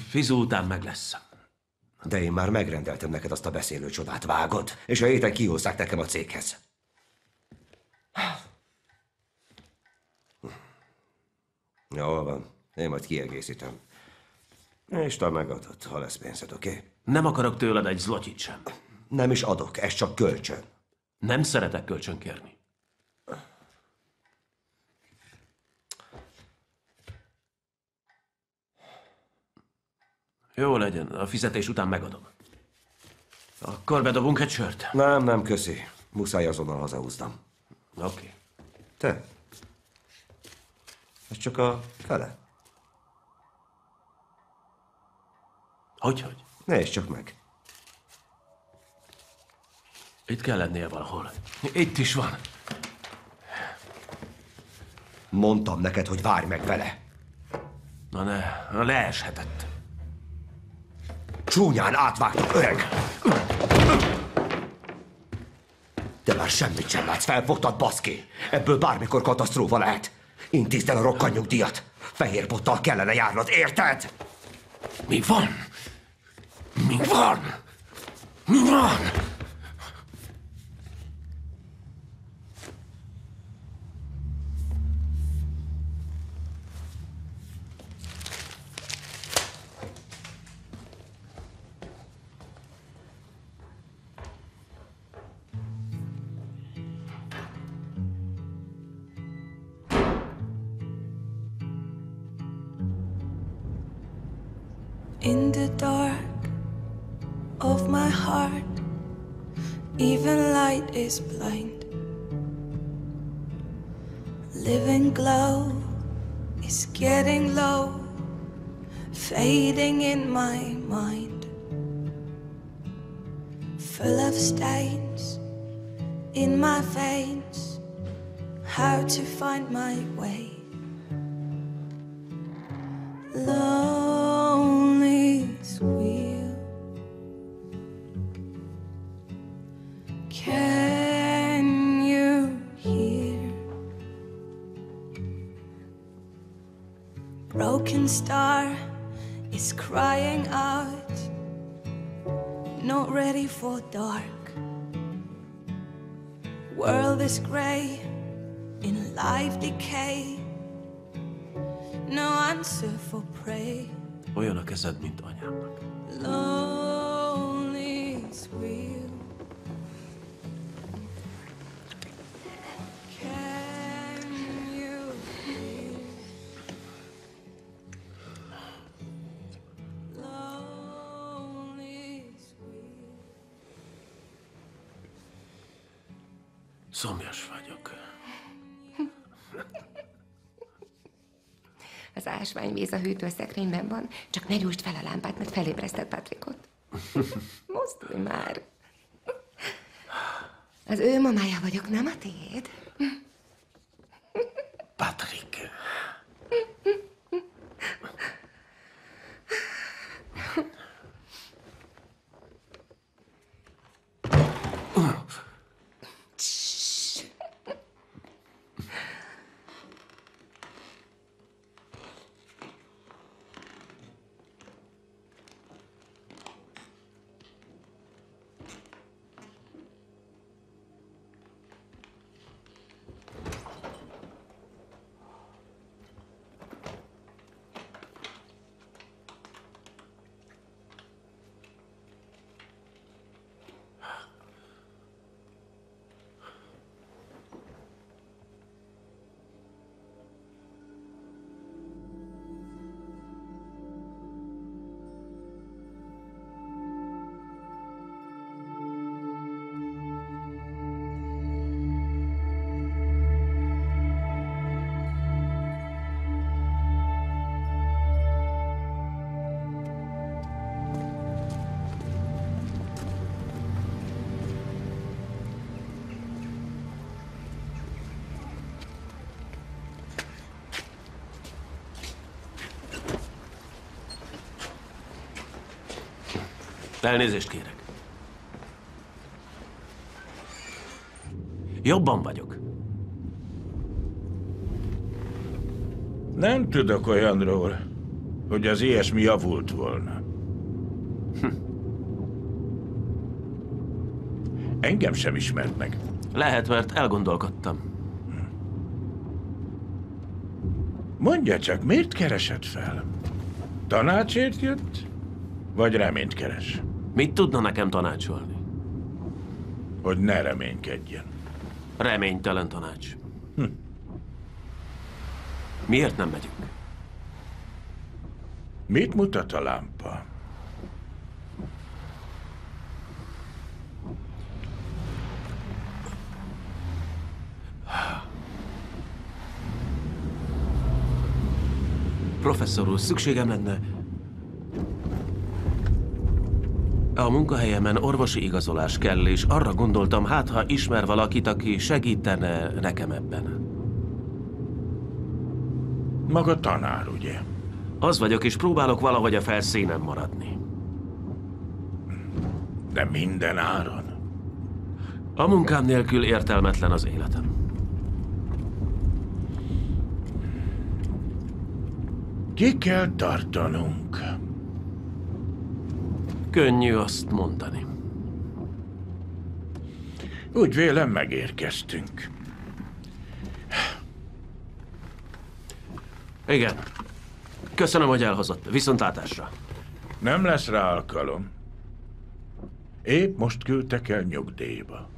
Fizu után meg lesz. De én már megrendeltem neked azt a beszélő csodát, vágod? És a héten kihozzák nekem a céghez. Jól van, én majd kiegészítem. És te megadod, ha lesz pénzed, oké? Okay? Nem akarok tőled egy zlotyit sem. Nem is adok, ez csak kölcsön. Nem szeretek kölcsön kérni. Jó legyen, a fizetés után megadom. Akkor bedobunk egy sört? Nem, nem, köszi. Muszáj azonnal hazahúznom. Oké. Okay. Te? Ez csak a fele. Hogy, hogy? Nézd csak meg. Itt kell lennie valahol. Itt is van. Mondtam neked, hogy várj meg vele. Na ne, leeshetett. Csúnyán átvágtam, öreg! De már semmit sem látsz, felfogtad, baszki. Ebből bármikor katasztrófa lehet. Intézd el a rokkanyugdíjat. Fehér bottal kellene járnod, érted? Mi van? Mi van? Mi van? Kezed, mint anyámnak. Lonely Szomjas vagyok. Ásványvíz a hűtőszekrényben van, csak ne gyújtsd fel a lámpát, mert felébreszted Patrickot. Mozdulj már. Az ő mamája vagyok, nem a tiéd. Elnézést kérek. Jobban vagyok. Nem tudok olyanról, hogy az ilyesmi javult volna. Hm. Engem sem ismert meg. Lehet, mert elgondolkodtam. Mondja csak, miért keresett fel? Tanácsért jött? Vagy reményt keres? Mit tudna nekem tanácsolni? Hogy ne reménykedjen. Reménytelen tanács. Hm. Miért nem megyünk? Mit mutat a lámpa? Professzor úr, szükségem lenne a munkahelyemen orvosi igazolás kell, és arra gondoltam, hát ha ismer valakit, aki segítene nekem ebben. Maga tanár, ugye? Az vagyok, és próbálok valahogy a felszínen maradni. De minden áron? A munkám nélkül értelmetlen az életem. Ki kell tartanunk. Könnyű azt mondani. Úgy vélem megérkeztünk. Igen. Köszönöm, hogy elhozott. Viszontlátásra. Nem lesz rá alkalom. Épp most küldtek el nyugdíjba.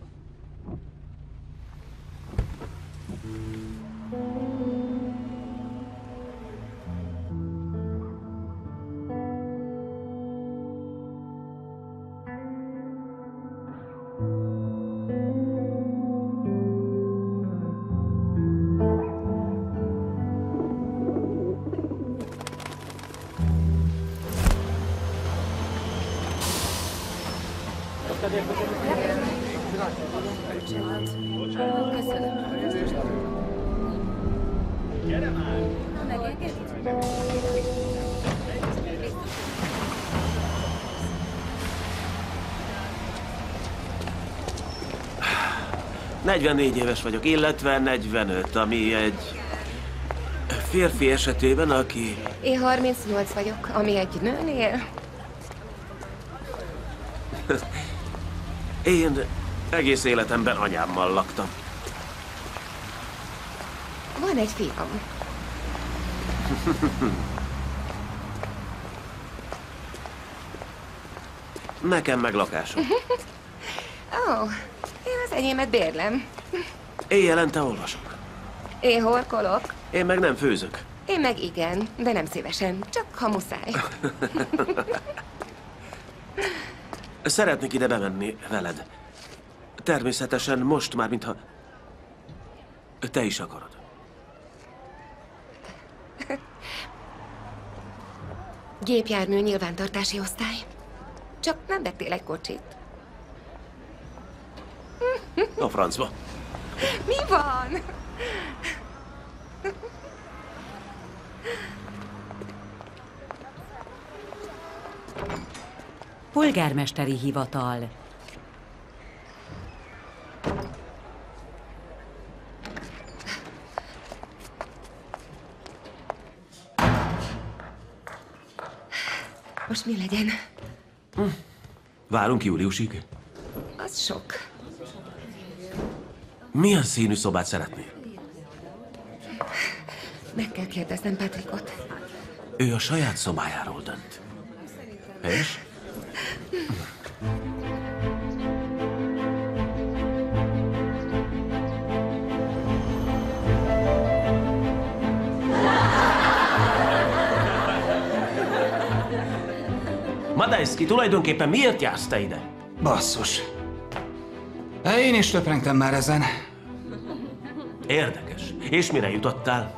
44 éves vagyok, illetve 45, ami egy férfi esetében, aki... Én 38 vagyok, ami egy nőnél. Én egész életemben anyámmal laktam. Van egy fiam. Nekem meg lakásom. Oh, enyémet bérlem. Éjjelente olvasok. Én horkolok. Én meg nem főzök. Én meg igen, de nem szívesen, csak ha muszáj. Szeretnék ide bemenni veled. Természetesen most már, mintha... Te is akarod. Gépjármű nyilvántartási osztály. Csak nem vettél egy kocsit. A francba. Mi van? Polgármesteri hivatal. Most mi legyen? Várunk júliusig. Az sok. Milyen színű szobát szeretnél? Meg kell kérdeznem Patrickot. Ő a saját szobájáról dönt. És? Madajszki, tulajdonképpen miért jársz te ide? Basszus. Én is töprengtem már ezen. Érdekes. És mire jutottál?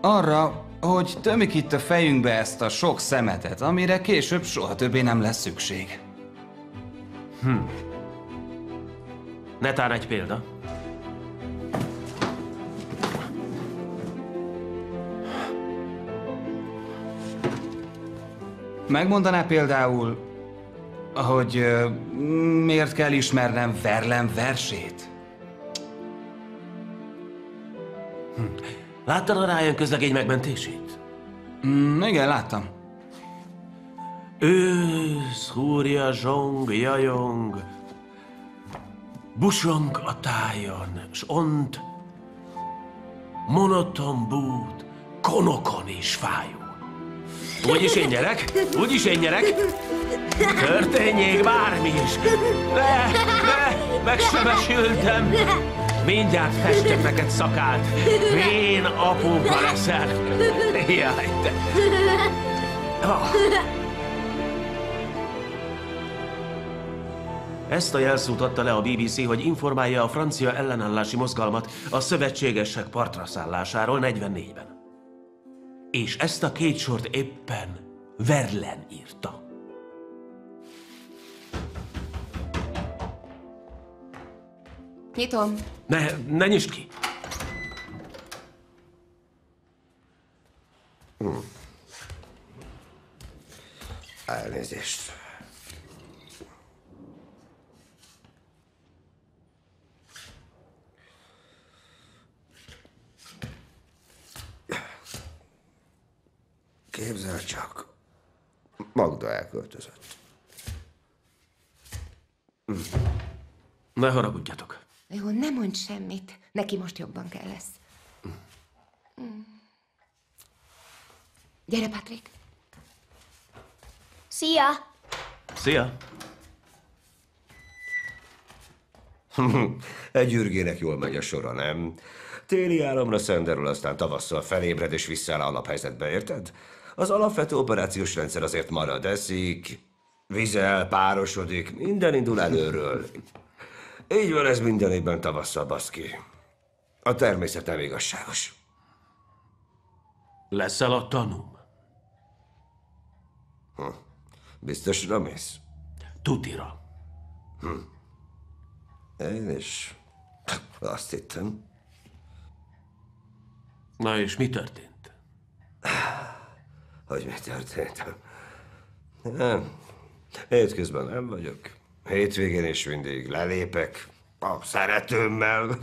Arra, hogy tömik itt a fejünkbe ezt a sok szemetet, amire később soha többé nem lesz szükség. Hm. Netán egy példa. Megmondaná például, hogy ö, miért kell ismernem Verlem versét? Láttad a Ryan közlegény megmentését? Mm, igen, láttam. Ősz, húrja, zsong, jajong, busong a tájon, s ont monoton bút, konokon is fájó. Úgyis én nyerek, úgyis én nyerek. Történjék bármi is. Ne, ne, megsebesültem. Mindjárt festek neked szakált. Vén apuka leszel. Jaj, te. Ah. Ezt a jelszót adta le a BBC, hogy informálja a francia ellenállási mozgalmat a szövetségesek partra szállásáról 44-ben. És ezt a két sort éppen Verlen írta. Nyitom. Ne, ne nyisd ki! Hm. Elnézést. Képzel csak. Magda elköltözött. Ne haragudjatok. Jó, ne mondj semmit. Neki most jobban kell lesz. Mm. Gyere, Patrick. Szia! Szia! Egy ürgének jól megy a sora, nem? Téli álomra szenderül, aztán tavasszal felébred és visszaáll alaphelyzetbe, érted? Az alapvető operációs rendszer azért marad, eszik, vizel, párosodik, minden indul előről. Így van ez minden évben tavasszal, baszki. A természet nem igazságos. Leszel a tanúm? Hm. Biztosra mész? Tutira. Hm. Én is azt hittem. Na és mi történt? Hogy mi történt? Nem. Hétközben nem vagyok. Hétvégén is mindig lelépek. A szeretőmmel.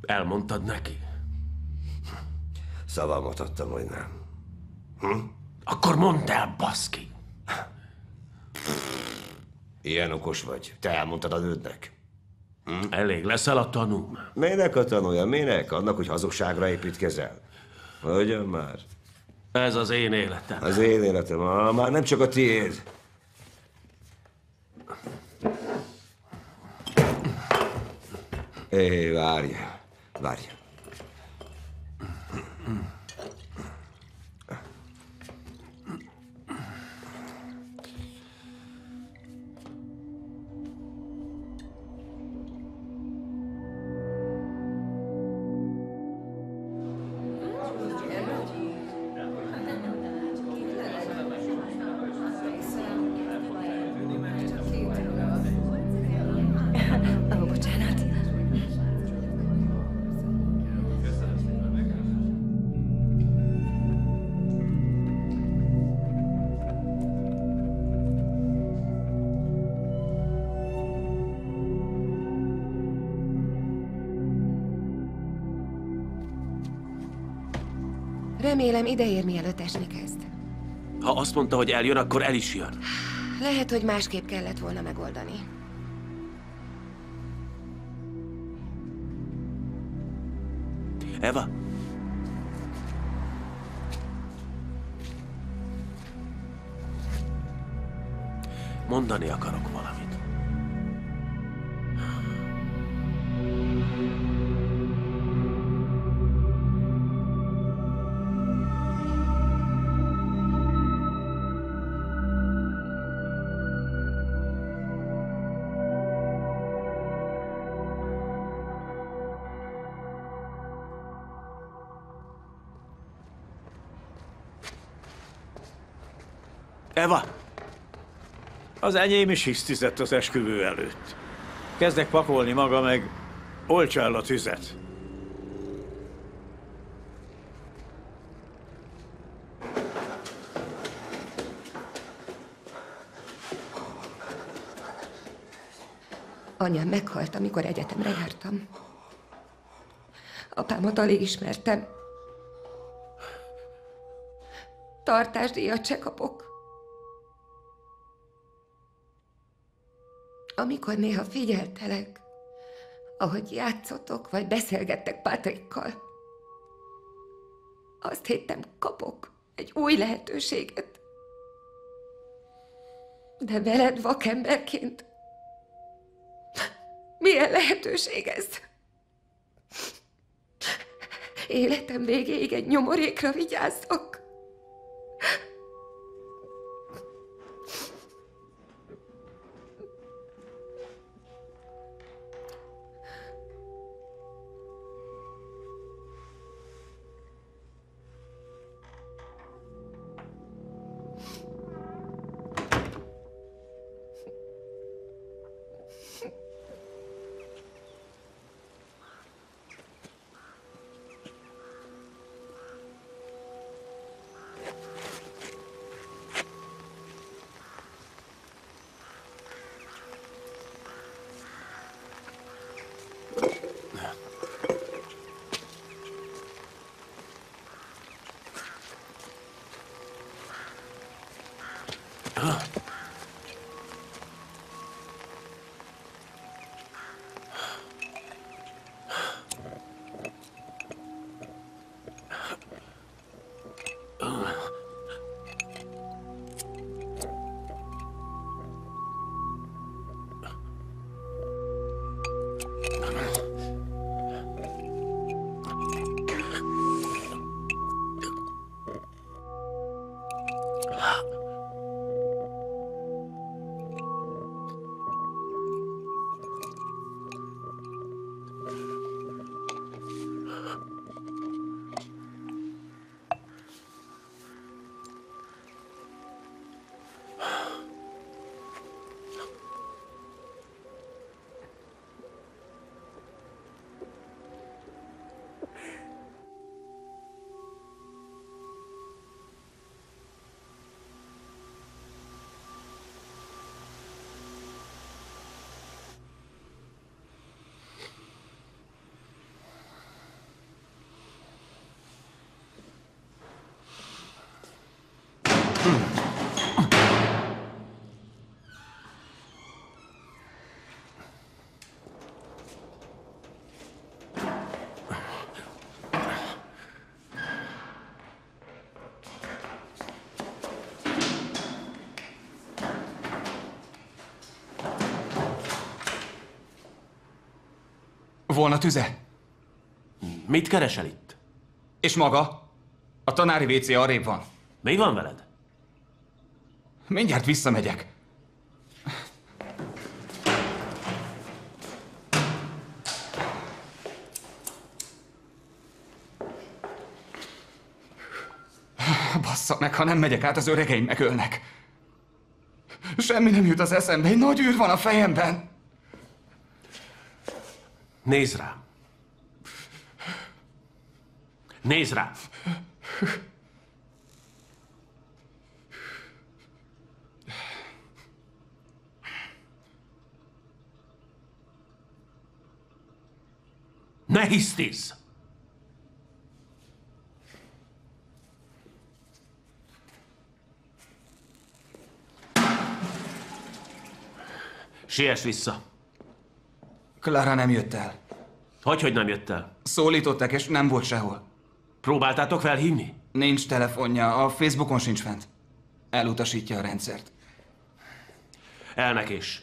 Elmondtad neki? Szavamat adtam, hogy nem. Hm? Akkor mondd el, baszki! Ilyen okos vagy. Te elmondtad a nődnek. Hm? Elég leszel a tanúm. Minek a tanulja? Minek? Annak, hogy hazugságra építkezel? Hogyan már? Ez az én életem. Az én életem. Ah, már nem csak a tiéd. Hé, várj. Várj. Ideér, mielőtt esni kezd. Ha azt mondta, hogy eljön, akkor el is jön. Lehet, hogy másképp kellett volna megoldani. Eva? Mondani akarok valamit. Az enyém is hisztizett az esküvő előtt. Kezdek pakolni maga meg, oltsa el a tüzet. Anyám meghalt, amikor egyetemre jártam. Apámat alig ismertem. Tartásdíjat se kapok. Amikor néha figyeltelek, ahogy játszotok, vagy beszélgettek Patrickkal, azt hittem, kapok egy új lehetőséget. De veled vakemberként milyen lehetőség ez? Életem végéig egy nyomorékra vigyázzok. Volna tüze? Mit keresel itt? És maga? A tanári WC arrébb van. Mi van veled? Mindjárt visszamegyek. Bassza meg, ha nem megyek át, az öregeim megölnek. Semmi nem jut az eszembe, egy nagy űr van a fejemben. Nézd rám. Nézd rám. hisztisz? Siess vissza. Klára nem jött el. Hogy, hogy nem jött el? Szólították, és nem volt sehol. Próbáltátok felhívni? Nincs telefonja, a Facebookon sincs fent. Elutasítja a rendszert. Elnek is.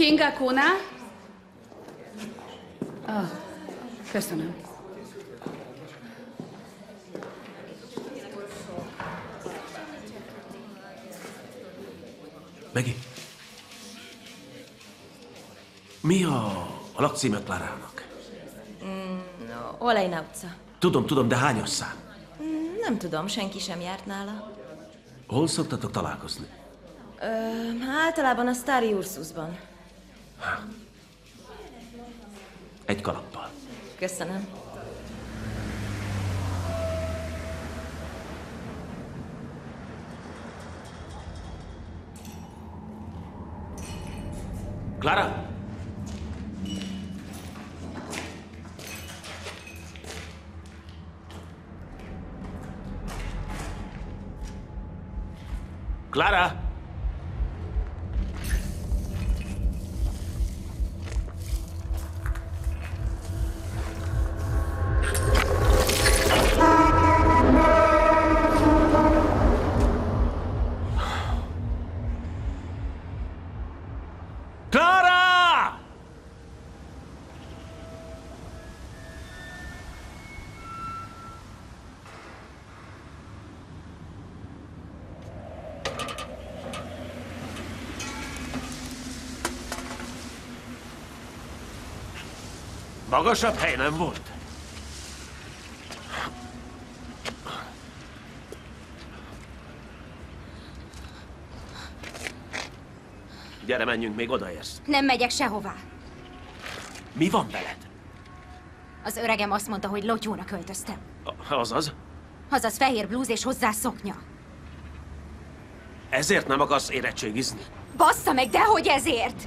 Kinga Kuna? Ah, köszönöm. Megi. Mi a, a lakcíme Klarának? Mm, no, Olejna utca. Tudom, tudom, de hányos szám? Mm, nem tudom, senki sem járt nála. Hol szoktatok találkozni? Ö, általában a Stari Ursusban. Egy kalappal. Köszönöm. Klara! Klara! Magasabb hely nem volt? Gyere, menjünk, még odaérsz. Nem megyek sehová. Mi van veled? Az öregem azt mondta, hogy lotyónak költöztem. A- Azaz? Azaz fehér blúz és hozzá szoknya. Ezért nem akarsz érettségizni? Bassza meg, dehogy ezért!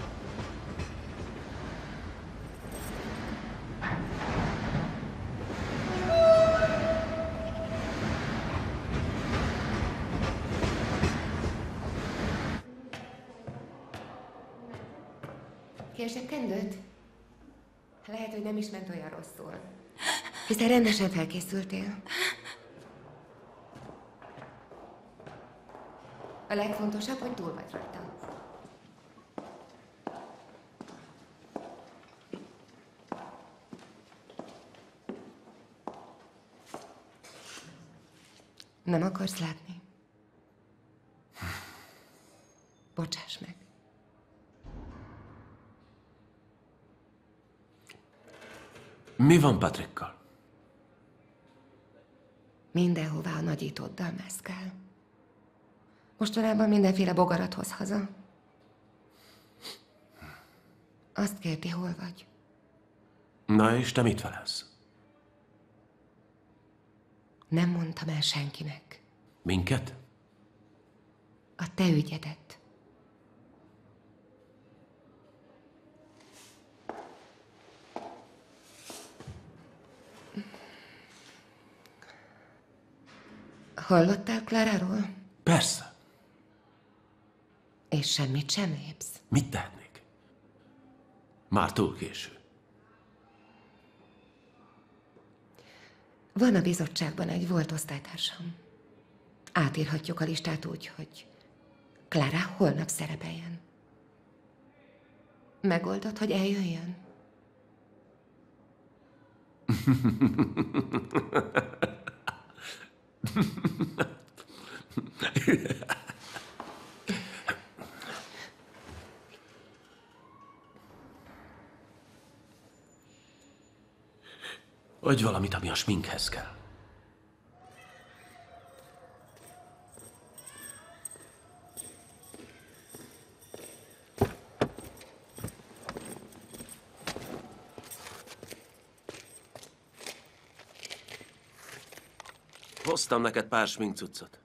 Kendőt? Lehet, hogy nem is ment olyan rosszul. Hiszen rendesen felkészültél. A legfontosabb, hogy túl vagy rajta. Nem akarsz látni? Bocsáss meg. Mi van Patrickkal? Mindenhová a nagyítóddal mászkál. Mostanában mindenféle bogarat hoz haza. Azt kérdi, hol vagy. Na és te mit felelsz? Nem mondtam el senkinek. Minket? A te ügyedet. Hallottál Kláráról? Persze. És semmit sem lépsz? Mit tehetnék? Már túl késő. Van a bizottságban egy volt osztálytársam. Átírhatjuk a listát úgy, hogy Klára holnap szerepeljen. Megoldod, hogy eljöjjön? Adj valamit, ami a sminkhez kell. Hoztam neked pár sminkcuccot.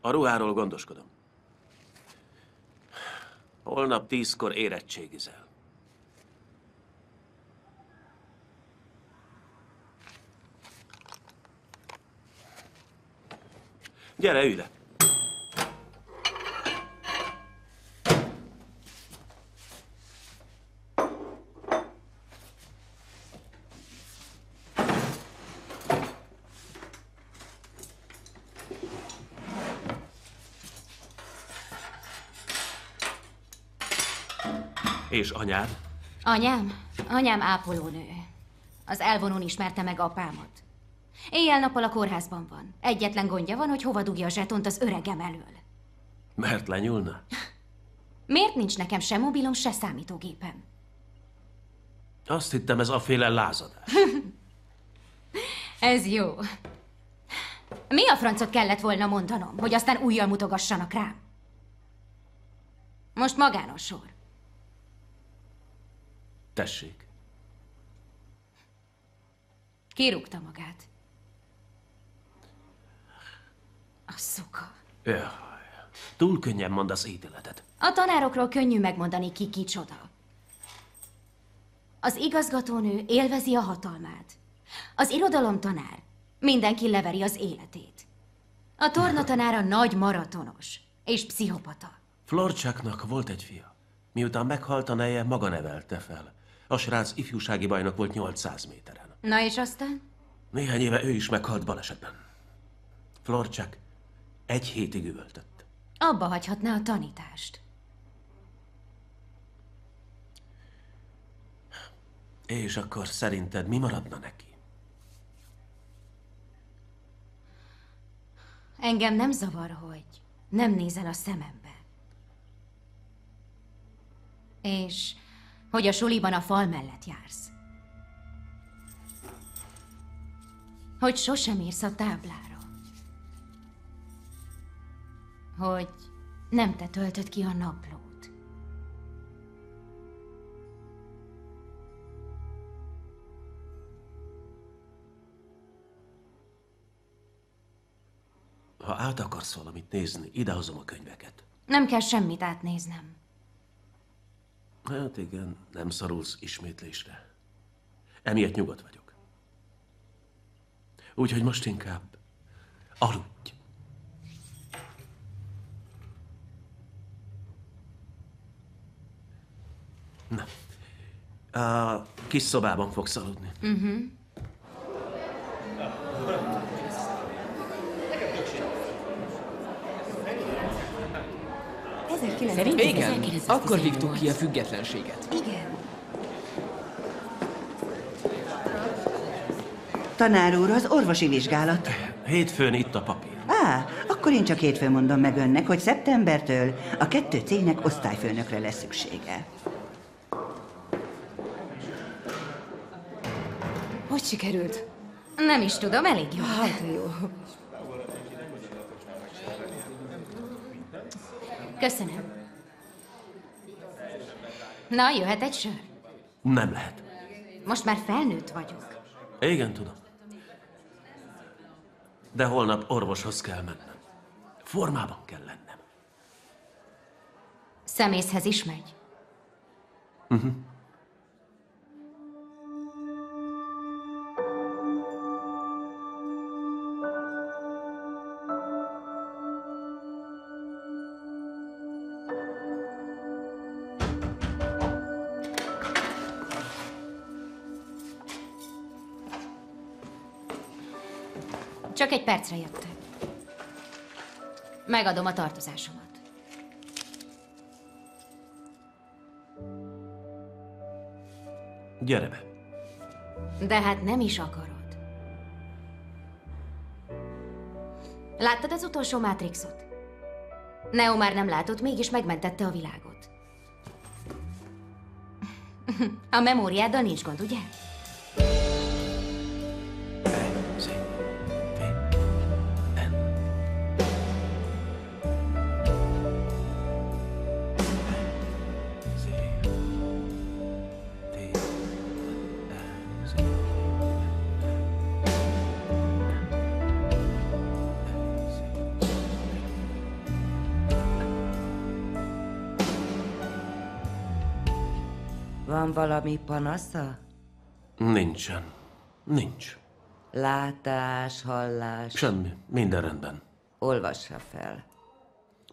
A ruháról gondoskodom. Holnap tízkor érettségizel. Gyere, ülj le. És anyád? Anyám? Anyám ápolónő. Az elvonón ismerte meg apámat. Éjjel-nappal a kórházban van. Egyetlen gondja van, hogy hova dugja a zsetont az öregem elől. Mert lenyúlna? Miért nincs nekem se mobilom, se számítógépem? Azt hittem, ez a féle lázadás. Ez jó. Mi a francot kellett volna mondanom, hogy aztán újjal mutogassanak rám? Most magános sor. Tessék. Kirúgta magát. A szuka. Jaj, túl könnyen mondasz ítéletet. A tanárokról könnyű megmondani, ki kicsoda. Az igazgatónő élvezi a hatalmát. Az irodalomtanár mindenki leveri az életét. A tornatanár a nagy maratonos és pszichopata. Florcsáknak volt egy fia. Miután meghalt a neje, maga nevelte fel. A srác ifjúsági bajnok volt 800 méteren. Na és aztán? Néhány éve ő is meghalt balesetben. Florcsák egy hétig üvöltött. Abba hagyhatná a tanítást. És akkor szerinted mi maradna neki? Engem nem zavar, hogy nem nézel a szemembe. És hogy a suliban a fal mellett jársz. Hogy sosem írsz a táblára. Hogy nem te töltöd ki a naplót. Ha át akarsz valamit nézni, idehozom a könyveket. Nem kell semmit átnéznem. Hát igen, nem szorulsz ismétlésre. Emiatt nyugodt vagyok. Úgyhogy most inkább aludj. Na, a kis szobában fogsz aludni. Uh-huh. Igen, akkor viktuk ki a függetlenséget. Igen. Tanár úr, az orvosi vizsgálat. Hétfőn itt a papír. Á, akkor én csak hétfőn mondom meg önnek, hogy szeptembertől a kettő cégnek osztályfőnökre lesz szüksége. Hogy sikerült? Nem is tudom, elég jó. Hát jó. Köszönöm. Na, jöhet egy sör? Nem lehet. Most már felnőtt vagyok. Igen, tudom. De holnap orvoshoz kell mennem. Formában kell lennem. Szemészhez is megy. Uh-huh. Csak egy percre jöttek. Megadom a tartozásomat. Gyere be. De hát nem is akarod. Láttad az utolsó Matrixot? Neo már nem látott, mégis megmentette a világot. A memóriáddal nincs gond, ugye? Van valami panasza? Nincsen. Nincs. Látás, hallás. Semmi. Minden rendben. Olvassa fel.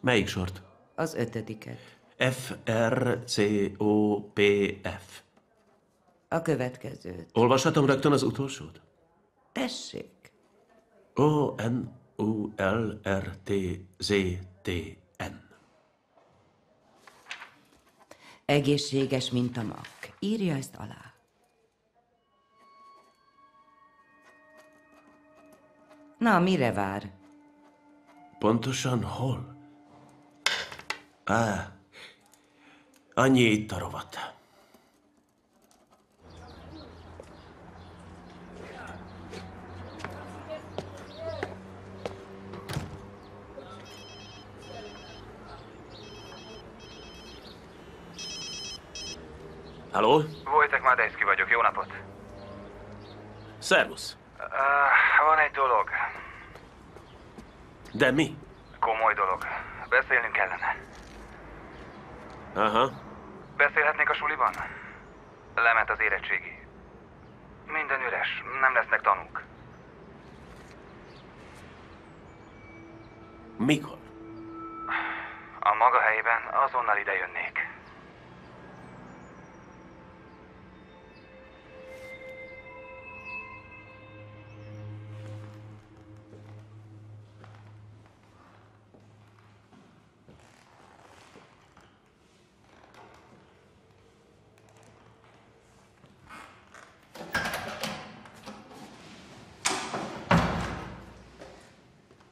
Melyik sort? Az ötödiket. F, R, C, O, P, F. A következőt. Olvashatom rögtön az utolsót? Tessék. O, N, U, L, R, T, Z, T, N. Egészséges, mint a mak. Írja ezt alá. Na, mire vár? Pontosan hol? Á, annyi itt a rovat. Halló? Wojtek Madejszki vagyok, jó napot! Szervusz. Uh, van egy dolog, De mi? komoly dolog. Beszélnünk kellene. Aha. Beszélhetnénk a suliban? Lement az érettségi. Minden üres, nem lesznek tanúk. Mikor? A maga helyében azonnal ide jönnék.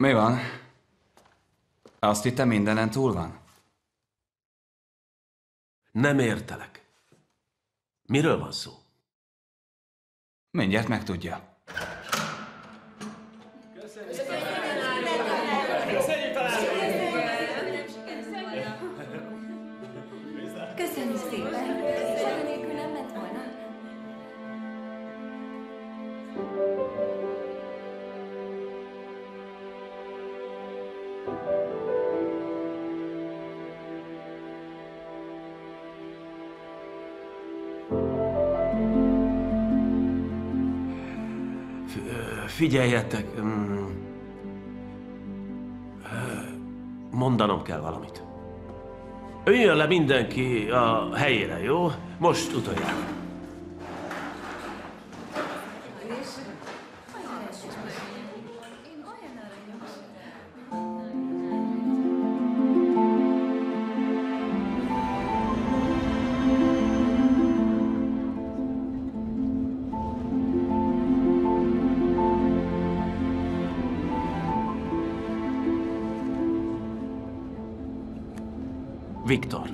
Mi van? Azt hittem mindenen túl van? Nem értelek. Miről van szó? Mindjárt megtudja. Figyeljetek. mm, Mondanom kell valamit. Üljön le mindenki a helyére, jó? Most utoljára. Viktor.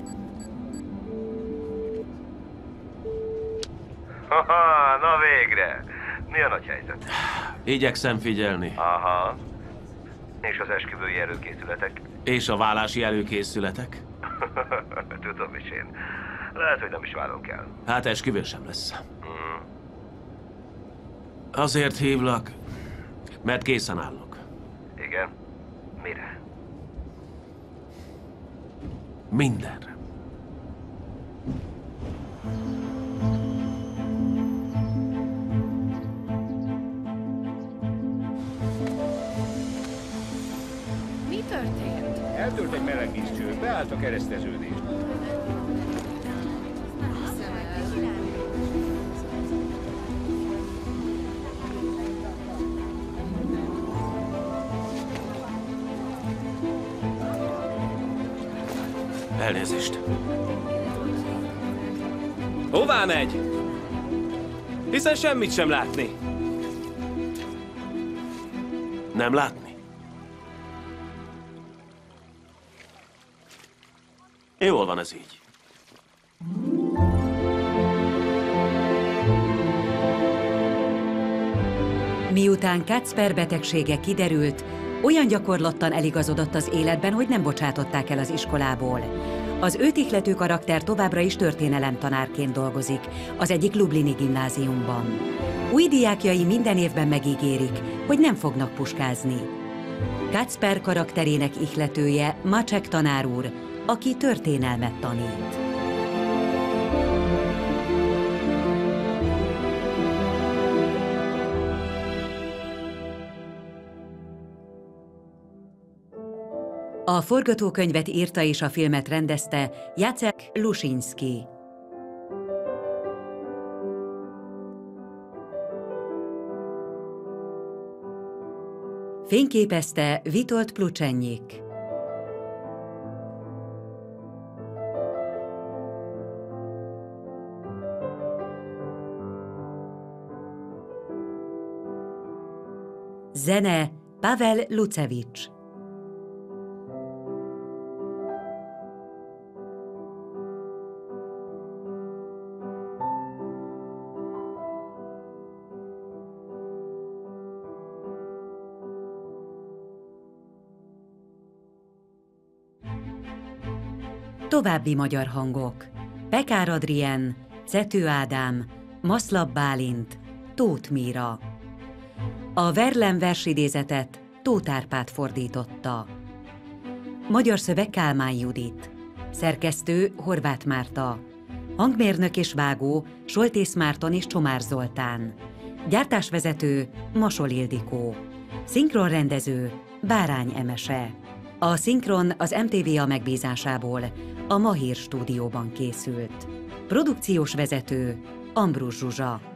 Haha, na végre! Mi a nagy helyzet? Igyekszem figyelni. Aha. És az esküvői előkészületek? És a vállási előkészületek? Tudom is én. Lehet, hogy nem is válunk el. Hát esküvő sem lesz. Mm. Azért hívlak, mert készen állok. Igen? Mire? Mindenre. Mi történt? Eltört egy meleg vízcső, beállt a kereszteződés. Elnézést. Hová megy? Hiszen semmit sem látni. Nem látni? Jól van ez így. Miután Kacper betegsége kiderült, olyan gyakorlottan eligazodott az életben, hogy nem bocsátották el az iskolából. Az őt ihlető karakter továbbra is történelemtanárként dolgozik az egyik Lublini gimnáziumban. Új diákjai minden évben megígérik, hogy nem fognak puskázni. Kacper karakterének ihletője Macsek tanár úr, aki történelmet tanít. A forgatókönyvet írta és a filmet rendezte Jacek Lusinski. Fényképezte Vitolt Plucsennyik. Zene Pavel Lucevics. További magyar hangok. Pekár Adrien, Cető Ádám, Maszlap Bálint, Tóth Míra. A Verlem versidézetet Tóth Árpád fordította. Magyar szöveg Kálmán Judit. Szerkesztő Horváth Márta. Hangmérnök és vágó Soltész Márton és Csomár Zoltán. Gyártásvezető Masol Ildikó. Szinkronrendező Bárány Emese. A szinkron az MTVA megbízásából a Mahír stúdióban készült. Produkciós vezető Ambrus Zsuzsa.